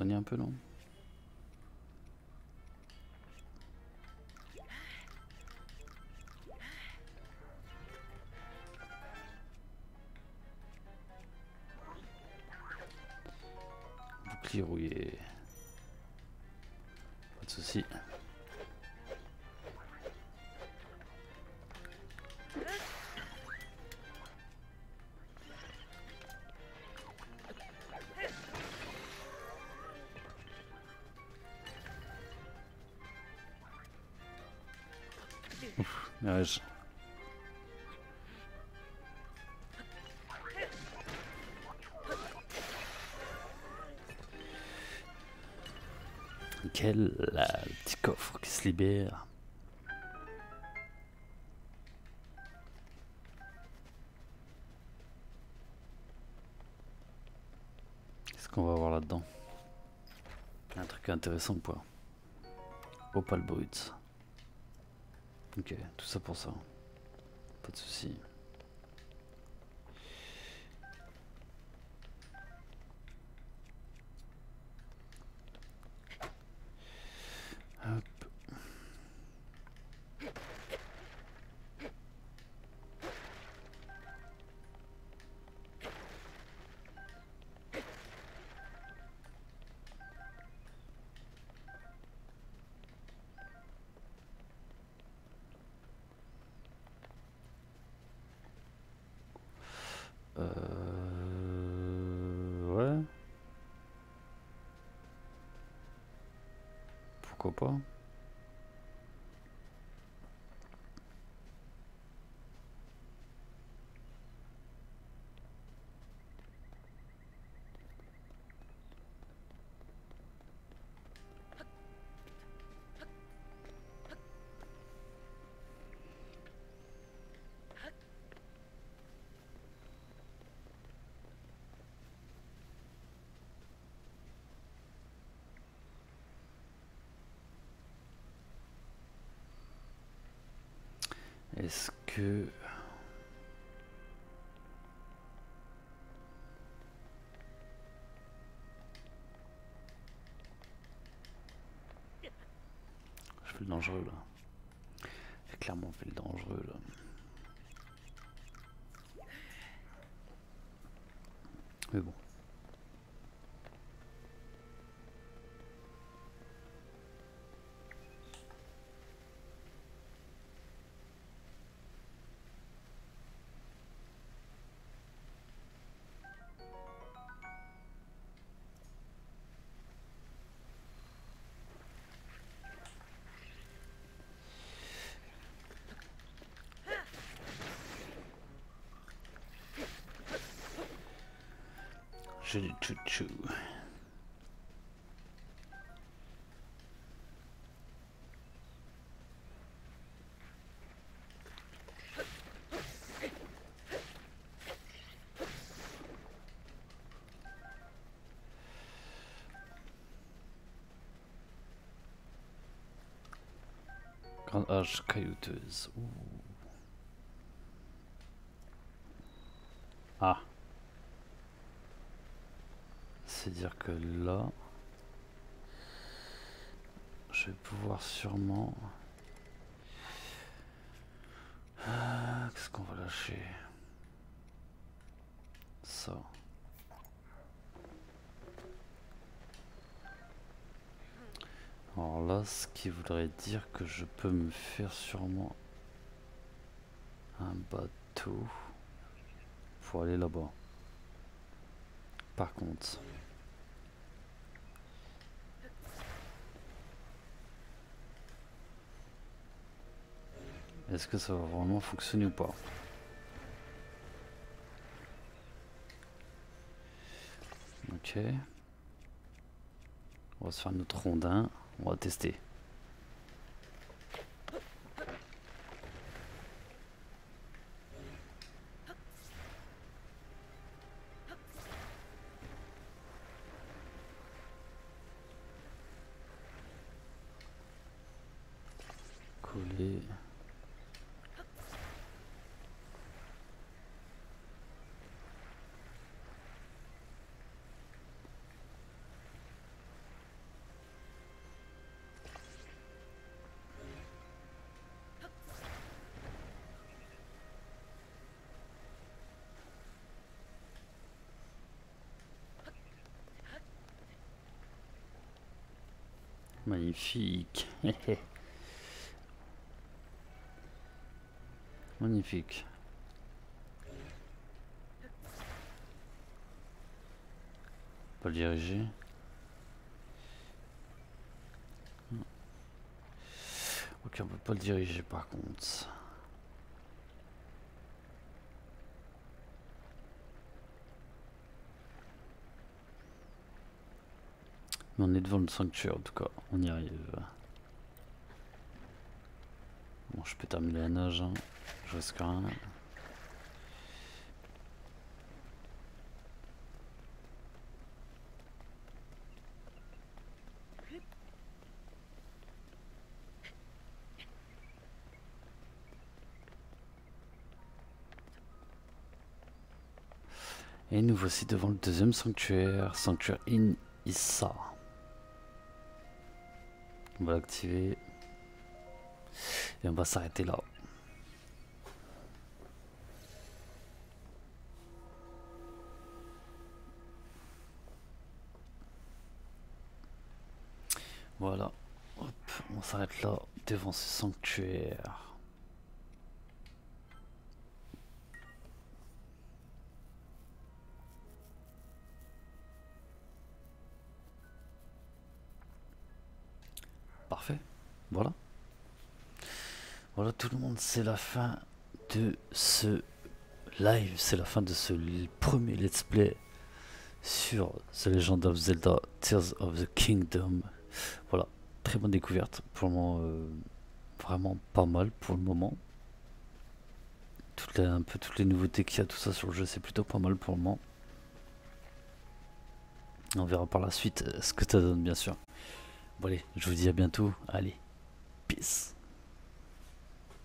Soigner un peu, non? Quel petit coffre qui se libère. Qu'est-ce qu'on va voir là-dedans? Un truc intéressant ou pas? Opal brut. Ok, tout ça pour ça. Pas de souci. Hop. Euh... Ouais. Pourquoi Est-ce que... Je fais le dangereux là. J'ai clairement fait le dangereux là. J'ai du chouchou. Grande hache caillouteuse. Ouh. Ah. C'est dire que là, je vais pouvoir sûrement. Ah, Qu'est-ce qu'on va lâcher? Ça. Alors là, ce qui voudrait dire que je peux me faire sûrement un bateau pour aller là-bas. Par contre, est-ce que ça va vraiment fonctionner ou pas Ok. On va se faire notre rondin. On va tester. Coller. Magnifique. [LAUGHS] Magnifique. Pas le diriger. Ok, on peut pas le diriger par contre. On est devant le sanctuaire en tout cas, on y arrive. Bon, je peux terminer la nage, hein. je risque rien. Et nous voici devant le deuxième sanctuaire, sanctuaire In Issa. On va l'activer. Et on va s'arrêter là. Voilà. Hop, on s'arrête là devant ce sanctuaire. Voilà. Voilà tout le monde, c'est la fin de ce live, c'est la fin de ce premier let's play sur The Legend of Zelda Tears of the Kingdom. Voilà, très bonne découverte, pour le moment euh, vraiment pas mal pour le moment. Toutes les, toutes les nouveautés qu'il y a, tout ça sur le jeu, c'est plutôt pas mal pour le moment. On verra par la suite euh, ce que ça donne bien sûr. Bon allez, je vous dis à bientôt. Allez, Peace.